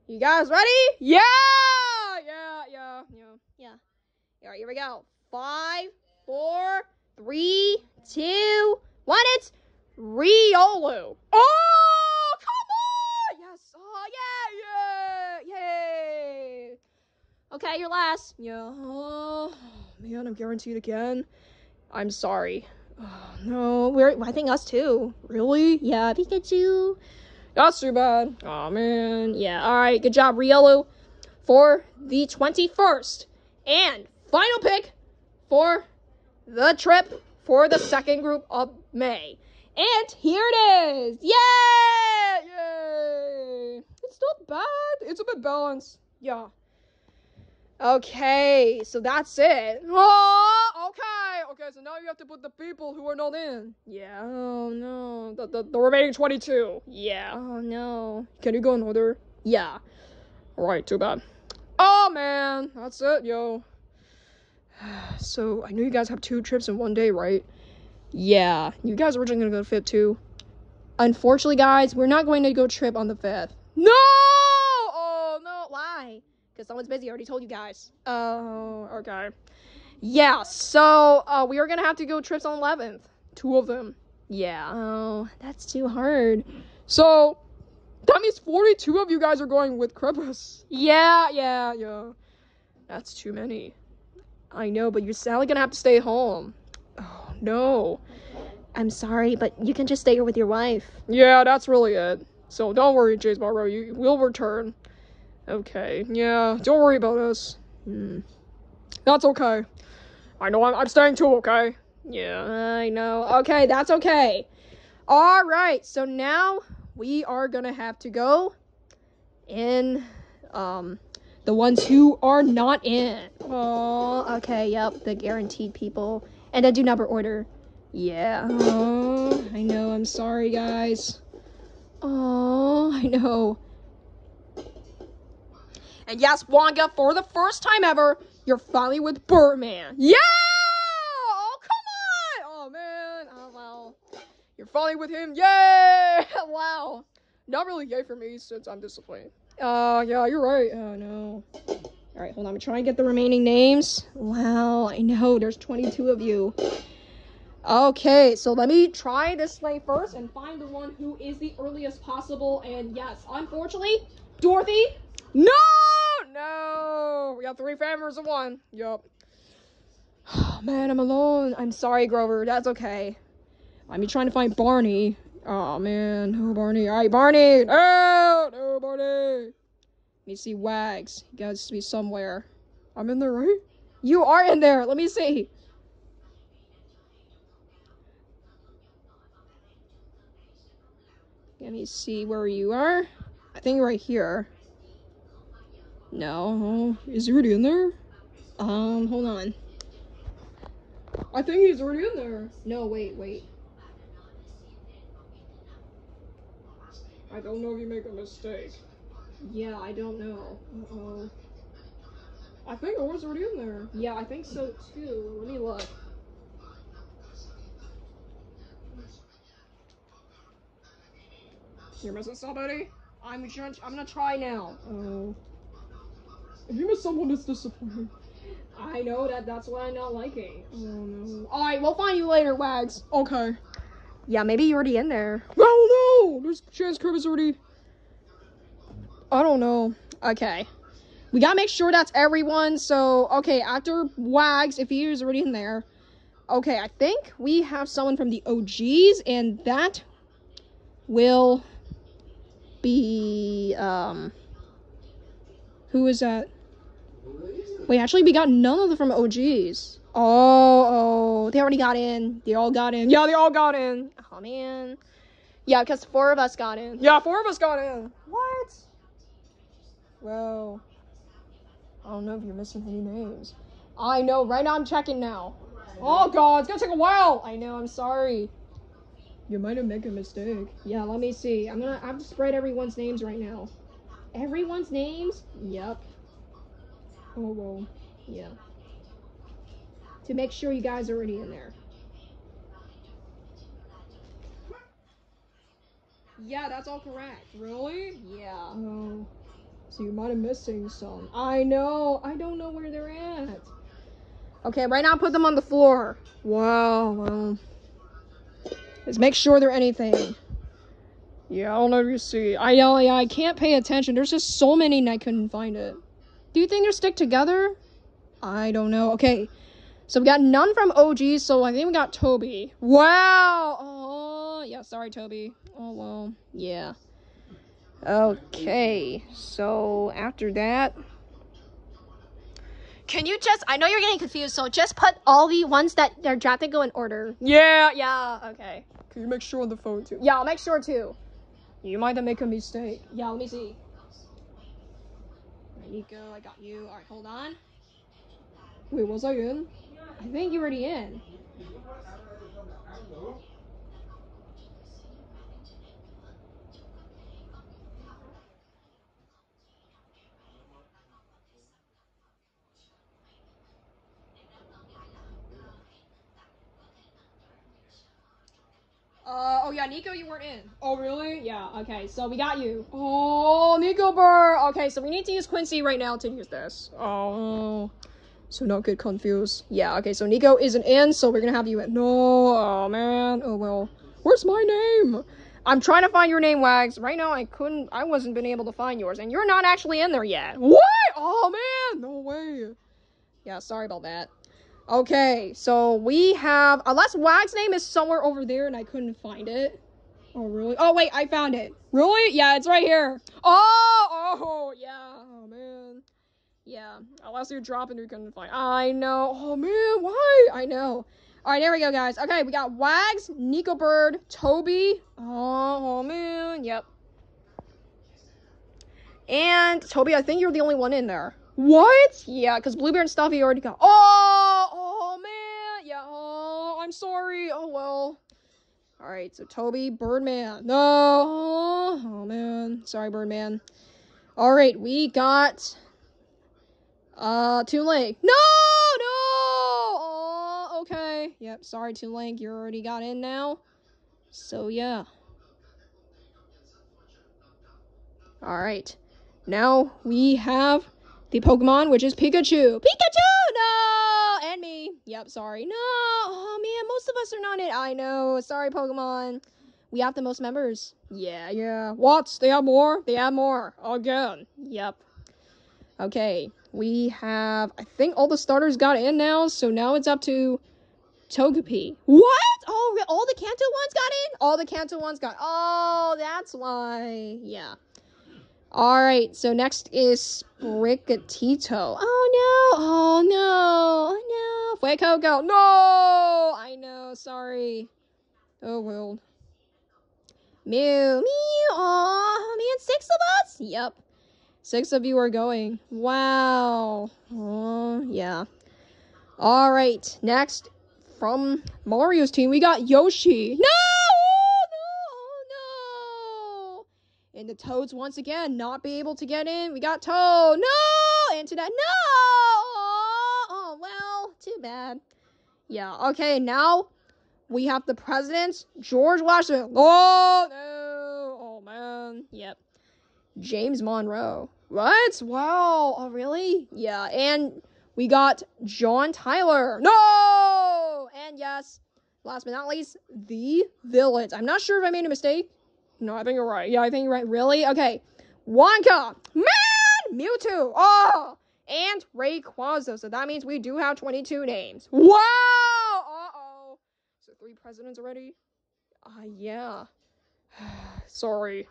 You guys ready? Yeah. Yeah. Yeah. Yeah. yeah. All right, here we go. Five, four, three, two, one. It's Riolu. Oh, come on! Yes. Oh, yeah, yeah, yay! Okay, you're last. Yeah. Man, I'm guaranteed again. I'm sorry. Oh, no. We're I think us too. Really? Yeah, Pikachu. That's too bad. Oh, man. Yeah, all right, good job, Riolu, for the 21st and final pick for the trip for the second group of May. And here it is. Yay! Yay! It's not bad. It's a bit balanced. Yeah. Okay, so that's it. Oh, okay. Okay, so now you have to put the people who are not in. Yeah. Oh, no. The, the, the remaining 22. Yeah. Oh no. Can you go in order? Yeah. Alright, too bad. Oh, man. That's it, yo. So, I know you guys have two trips in one day, right? Yeah. You guys are originally gonna go to Fit too. Unfortunately, guys, we're not going to go trip on the fifth. No! Oh, no. Why? Because someone's busy. I already told you guys. Oh, okay. Yeah, so uh, we are to have to go trips on 11th. Two of them. Yeah. Oh, that's too hard. So, that means 42 of you guys are going with Cribes. Yeah, yeah, yeah. That's too many. I know, but you're sadly gonna have to stay home. Oh, no. I'm sorry, but you can just stay here with your wife. Yeah, that's really it. So don't worry, Jace Barrow, you will return. Okay, yeah, don't worry about us. Hmm. That's okay. I know I'm, I'm staying too, okay? Yeah. I know. Okay, that's okay. All right, so now we are going to have to go in um the ones who are not in. Oh, okay, yep, the guaranteed people. And I do number order. Yeah. Oh, I know. I'm sorry, guys. Oh, I know. And yes, Wonka, for the first time ever, you're finally with Birdman. Yeah! Oh, come on! Oh, man. Oh, wow. You're finally with him. Yay! wow. Not really yay for me since I'm disappointed. Uh, yeah, you're right. Oh, no. All right, hold on. I'm trying to get the remaining names. Wow, I know. There's 22 of you. Okay, so let me try this sleigh first and find the one who is the earliest possible. And yes, unfortunately, Dorothy, no! No! We got three families in one. Yup. Oh, man, I'm alone. I'm sorry, Grover. That's okay. I'm trying to find Barney. Oh, man. Oh, Barney. All right, Barney. No! No, Barney. Let me see Wags. He got to be somewhere. I'm in there, right? You are in there. Let me see. Let me see where you are. I think right here. No. Is he already in there? Um, hold on. I think he's already in there. No, wait, wait. I don't know if you make a mistake. Yeah, I don't know. Uh-oh. I think I was already in there. Yeah, I think so too. Let me look. You're missing somebody? I'm trying. I'm gonna try now. Oh. If you miss someone, it's disappointing. I know that. That's what I'm not liking. Oh no. All right, we'll find you later, Wags. Okay. Yeah, maybe you're already in there. Oh no! There's a chance Crib is already. I don't know. Okay. We gotta make sure that's everyone. So, okay, after Wags, if he is already in there. Okay, I think we have someone from the OGs, and that will be, um, who is that? Wait, actually, we got none of them from OGs. Oh, oh, they already got in. They all got in. Yeah, they all got in. Oh, man. Yeah, because four of us got in. Yeah, four of us got in. What? Well, I don't know if you're missing any names. I know. Right now, I'm checking now. Oh god, it's gonna take a while. I know. I'm sorry. You might have made a mistake. Yeah, let me see. I'm have to spread everyone's names right now. Everyone's names? Yep. Oh well. Yeah. To make sure you guys are already in there. Yeah, that's all correct. Really? Yeah. Oh. So you might have missing some. I know. I don't know where they're at. Okay, right now put them on the floor. Wow. Well. Let's make sure they're anything. Yeah, I don't know if you see. I know. Yeah, I can't pay attention. There's just so many, and I couldn't find it. Do you think they're stick together? I don't know. Okay, so we got none from OG. So I think we got Toby. Wow. Oh, yeah. Sorry, Toby. Oh well. Yeah. Okay. So after that. Can you just? I know you're getting confused, so just put all the ones that they're drafted go in order. Yeah. Yeah. Okay. Can you make sure on the phone too? Yeah, I'll make sure too. You might have made a mistake. Yeah, let me see. Nico, I got you. Alright, hold on. Wait, was I in? I think you're already in. Uh, oh yeah, Nico, you weren't in. Oh really? Yeah, okay, so we got you. Oh, Nico Burr. Okay, so we need to use Quincy right now to use this. Oh. So not get confused. Yeah, okay, so Nico isn't in, so we're gonna have you in. No, oh man. Oh well. Where's my name? I'm trying to find your name, Wags. Right now, I couldn't, I wasn't been able to find yours, and you're not actually in there yet. What? Oh man, no way. Yeah, sorry about that. Okay, so we have, unless Wag's name is somewhere over there and I couldn't find it. Oh really? Oh wait, I found it. Really? Yeah, it's right here. Oh, oh yeah. Oh man. Yeah. Unless you're dropping, you couldn't find. I know. Oh man, why? I know. All right, there we go, guys. Okay, we got Wags, Nico Bird, Toby. Oh, oh man. Yep. And Toby, I think you're the only one in there. What? Yeah, because Bluebeard and Stuffy already got. Oh, I'm sorry. Oh well. All right, so Toby, Birdman. No. Oh, man. Sorry, Birdman. All right, we got. Uh, Link. No, no. Oh, okay. Yep. Sorry, Link. You already got in now. So yeah. All right. Now we have the Pokemon, which is Pikachu. Pikachu! No! And me. Yep, sorry. No! Oh man, most of us are not in. I know. Sorry, Pokemon. We have the most members. Yeah, yeah. What? They have more? They have more. Again. Yep. Okay. We have, I think all the starters got in now, so now it's up to Togepi. What? Oh, all the Kanto ones got in? All the Kanto ones got. Oh, that's why. Yeah. All right. So next is Sprigatito. Oh no. Oh no. Oh no. Fuecoco. No. I know. Sorry. Oh well. Mew. Mew. Oh man, six of us. Yep. Six of you are going. Wow. Oh yeah. All right. Next from Mario's team, we got Yoshi. No! And the Toads once again not be able to get in. We got Toad. No! Antoinette. No! Oh, well, too bad. Yeah. Okay. Now we have the presidents. George Washington. Oh no! Oh man. Yep. James Monroe. What? Wow. Oh really? Yeah. And we got John Tyler. No! And yes, last but not least, the villains. I'm not sure if I made a mistake. No, I think you're right. Yeah, I think you're right. Really? Okay. Wonka. Man! Mewtwo. Oh! And Rayquaza. So that means we do have 22 names. Wow! Uh-oh. So three presidents already? Uh, yeah. Sorry.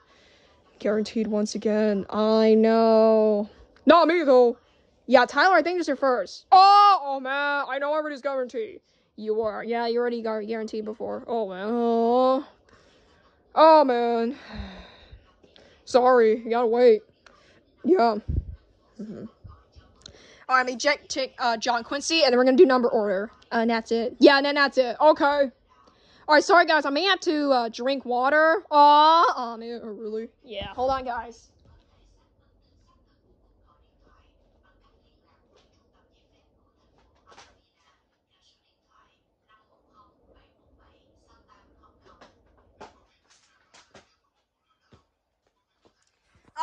Guaranteed once again. I know. Not me, though. Yeah, Tyler, I think this is your first. Oh, oh man, I know everybody's guaranteed. You are. Yeah, you already got guaranteed before. Oh man. Oh, man. Sorry, you gotta wait. Yeah. Mm-hmm. All right, I'm eject check, uh, John Quincy, and then we're gonna do number order. Uh, and that's it. Yeah, and then that's it. Okay. All right, sorry guys, I may have to uh, drink water. Aw, oh man, oh, really? Yeah. Hold on, guys.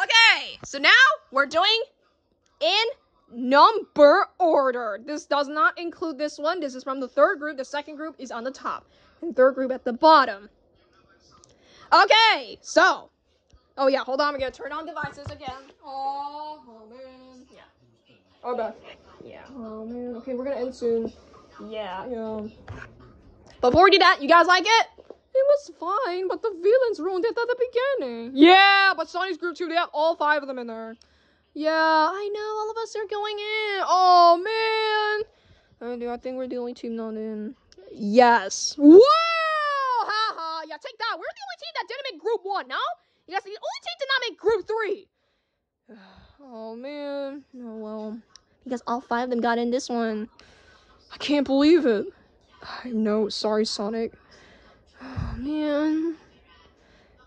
Okay, so now we're doing in number order. This does not include this one. This is from the third group. The second group is on the top, and third group at the bottom. Okay, so. Oh yeah, hold on. We're gonna turn on devices again. Oh, oh man. Yeah. Oh, back. Yeah. Oh man. Okay, we're gonna end soon. Yeah. Yeah. Before we do that, you guys like it? It was fine, but the villains ruined it at the beginning. Yeah, but Sonny's group too, they have all five of them in there. Yeah, I know, all of us are going in. Oh, man. I, do, I think we're the only team not in. Yes. Wow! Haha, yeah, take that. We're the only team that didn't make group one, no? You guys, the only team did not make group three. Oh, man. Oh, well. Because all five of them got in this one. I can't believe it. I know, sorry, Sonic. Oh, man.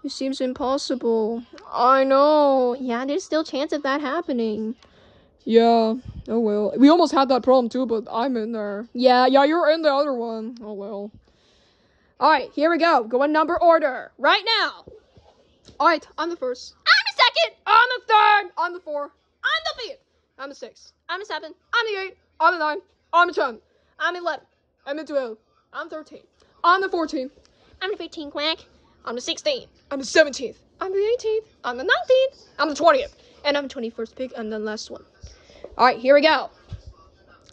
It seems impossible. I know. Yeah, there's still chance of that happening. Yeah. Oh well. We almost had that problem too, but I'm in there. Yeah, yeah, you're in the other one. Oh well. Alright, here we go. Go in number order. Right now. Alright, I'm the first. I'm the second. I'm the third. I'm the four. I'm the fifth. I'm the sixth. I'm the seven. I'm the eight. I'm the nine. I'm the ten. I'm the eleven. I'm the twelve. I'm thirteen. I'm the fourteen. I'm the 15th quack. I'm the 16th. I'm the 17th. I'm the 18th. I'm the 19th. I'm the 20th. And I'm the 21st pick and the last one. All right, here we go.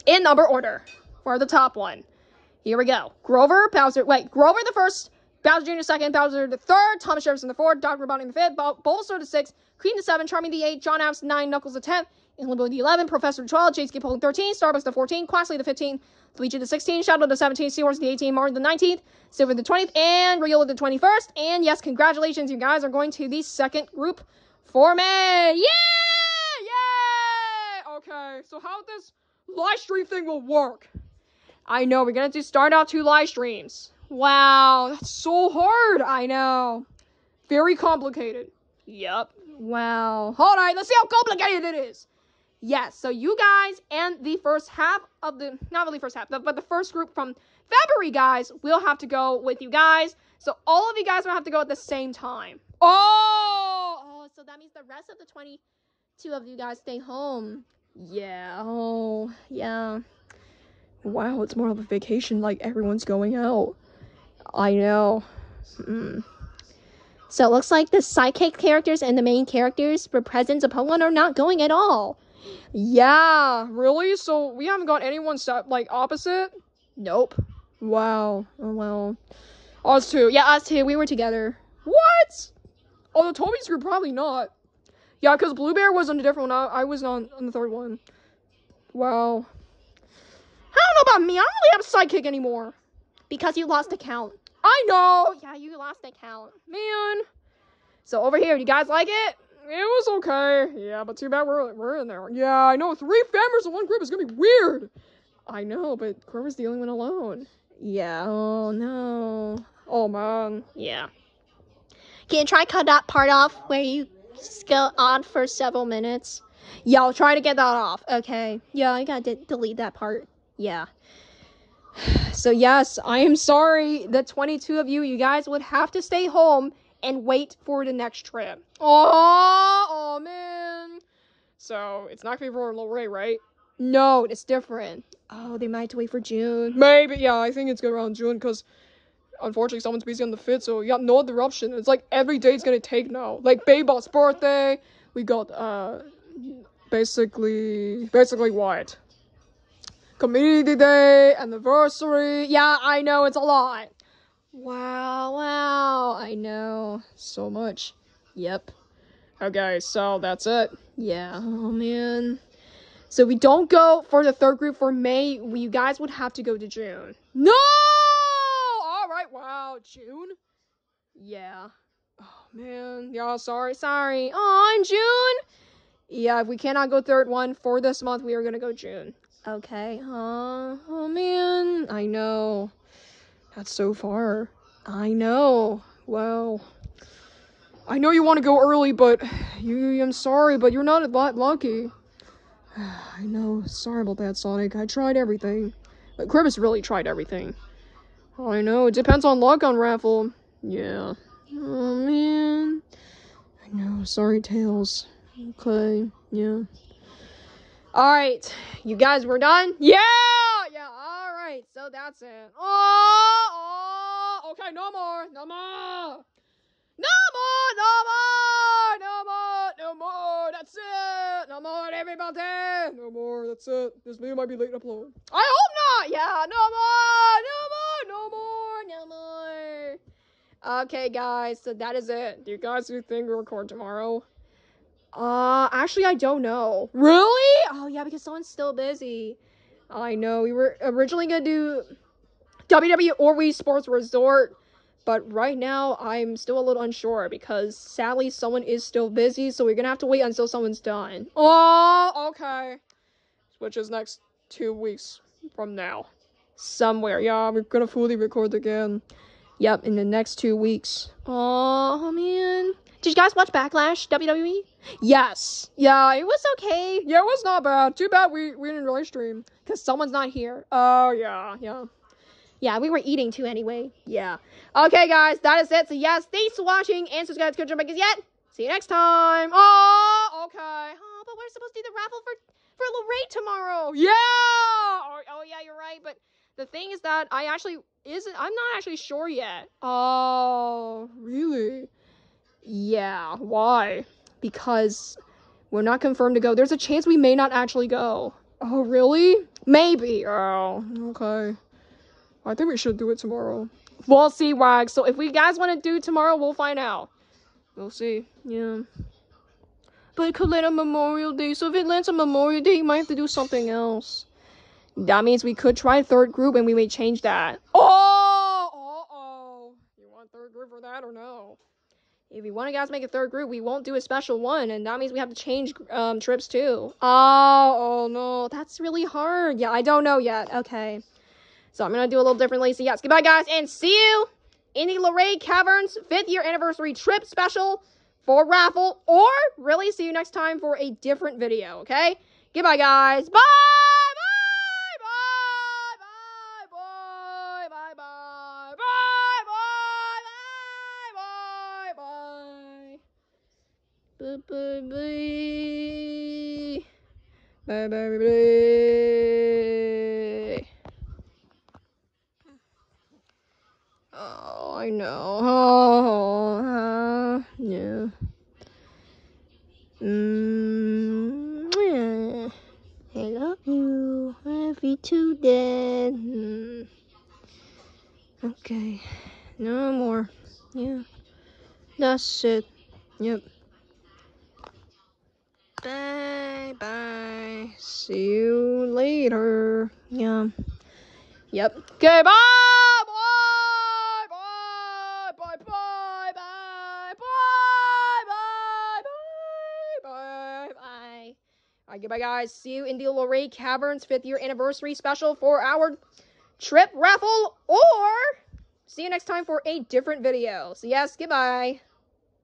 In number order for the top one. Here we go. Grover, Bowser. Wait, Grover the first, Bowser Jr. second, Bowser the third, Thomas Jefferson the fourth, Dr. Robotnik the fifth, Bulbasaur the sixth, Queen the seventh, Charmander the eighth, John Adams the nine, Knuckles the tenth, Inglewood the eleventh, Professor the twelve, Jade Skip the thirteen, Starbucks the fourteen, Quaxley the fifteenth, Luigi the 16th, Shadow the 17th, Seahorse the 18th, Martin the 19th, Silver the 20th, and Riolu the 21st. And yes, congratulations, you guys are going to the second group for me. Yeah! Yeah! Okay, so how this live stream thing will work. I know, we're gonna do start out two live streams. Wow, that's so hard. I know. Very complicated. Yep. Wow. Alright, let's see how complicated it is. Yes, so you guys and the first half of the, not really first half, but the first group from February, guys, we'll have to go with you guys. So all of you guys will have to go at the same time. Oh, Oh, so that means the rest of the 22 of you guys stay home. yeah. Oh, yeah. Wow, it's more of a vacation. Like everyone's going out. I know. Mm. So it looks like the sidekick characters and the main characters for Presents of Poland are not going at all. Yeah, really? So we haven't got anyone set like opposite? Nope. Wow. Oh well. Us two. Yeah, us two. We were together. What? Oh, the Toby's group probably not. Yeah, because Blue Bear was on a different one. I, I was on on the third one. Wow. I don't know about me. I don't really have a sidekick anymore. Because you lost the count. I know. Oh, yeah, you lost the count. Man. So over here, do you guys like it? It was okay. Yeah, but too bad we're we're in there. Yeah, I know. Three members in one group is gonna be weird. I know, but Corver's the only one alone. Yeah. Oh no. Oh man. Yeah. Can you try cut that part off where you go on for several minutes? Yeah, I'll try to get that off. Okay. Yeah, I gotta de- delete that part. Yeah. So yes, I am sorry. The 22 of you, you guys would have to stay home and wait for the next trip. Oh, oh man. So it's not gonna be for Luray, right? No, it's different. Oh, they might have to wait for June. Maybe, yeah, I think it's good around June because unfortunately someone's busy on the fifth, so you got no interruption. It's like every day it's gonna take now. Like Babot's birthday, we got uh basically basically what? Community Day, anniversary. Yeah, I know it's a lot. Wow, wow, I know. So much. Yep. Okay, so that's it. Yeah, oh man. So we don't go for the third group for May. We, you guys would have to go to June. No! All right, wow, June? Yeah. Oh man, y'all sorry, sorry. Oh, in June? Yeah, if we cannot go third one for this month, we are gonna go June. Okay, huh? Oh man, I know. That's so far. I know. Well, I know you want to go early, but you, I'm sorry, but you're not that lucky. I know. Sorry about that, Sonic. I tried everything. But Cribes really tried everything. I know. It depends on luck on Raffle. Yeah. Oh, man. I know. Sorry, Tails. Okay. Yeah. Alright. You guys were done? Yeah! Yeah, alright. So that's it. Oh, oh! Okay, no more. No more! No more! No more! No more! No more! That's it! No more, everybody! No more, that's it. This video might be late to upload. I hope not! Yeah, no more! No more! No more! No more! Okay, guys, so that is it. Do you guys think we'll record tomorrow? Uh, actually, I don't know. Really? Oh, yeah, because someone's still busy. I know. We were originally gonna do WWE or Wii Sports Resort, but right now I'm still a little unsure because sadly someone is still busy, so we're gonna have to wait until someone's done. Oh, okay. Which is next two weeks from now. Somewhere. Yeah, we're gonna fully record again. Yep, in the next two weeks. Oh man. Did you guys watch Backlash WWE? Yes. Yeah, it was okay. Yeah, it was not bad. Too bad we, we didn't really stream. Because someone's not here. Oh, yeah, yeah. Yeah, we were eating too anyway. Yeah. Okay, guys, that is it. So, yes, thanks for watching. And subscribe to Coach Breakers yet. See you next time. Oh, okay. Oh, but we're supposed to do the raffle for for Luray tomorrow. Yeah. Oh, oh, yeah, you're right. But the thing is that I actually isn't. I'm not actually sure yet. Oh, really? Yeah. Why? Because we're not confirmed to go. There's a chance we may not actually go. Oh, really? Maybe. Oh, okay. I think we should do it tomorrow. We'll see, Wag. So if we guys want to do tomorrow, we'll find out. We'll see. Yeah. But it could land on Memorial Day. So if it lands on Memorial Day, you might have to do something else. That means we could try third group and we may change that. Oh! Uh-oh. You want third group for that or no? If you want to guys make a third group, we won't do a special one, and that means we have to change um, trips too. Oh, oh no, that's really hard. Yeah, I don't know yet. Okay. So I'm gonna do a little differently. So yes, goodbye guys, and see you in the Luray Caverns fifth year anniversary trip special for raffle, or really see you next time for a different video, okay? Goodbye guys. Bye! Bye bye bye. Oh, I know. Oh, uh, yeah. Mm, yeah. I love you. I love you too, Dad. Mm. Okay. No more. Yeah. That's it. Yep. Bye bye. See you later. Yeah. Yep. Okay, bye! Bye! Bye! Bye! Bye! Bye! Bye! Bye! Bye! Bye! Bye! Goodbye, guys. See you in the Luray Caverns 5th year anniversary special for our trip raffle, or see you next time for a different video. So, yes, goodbye.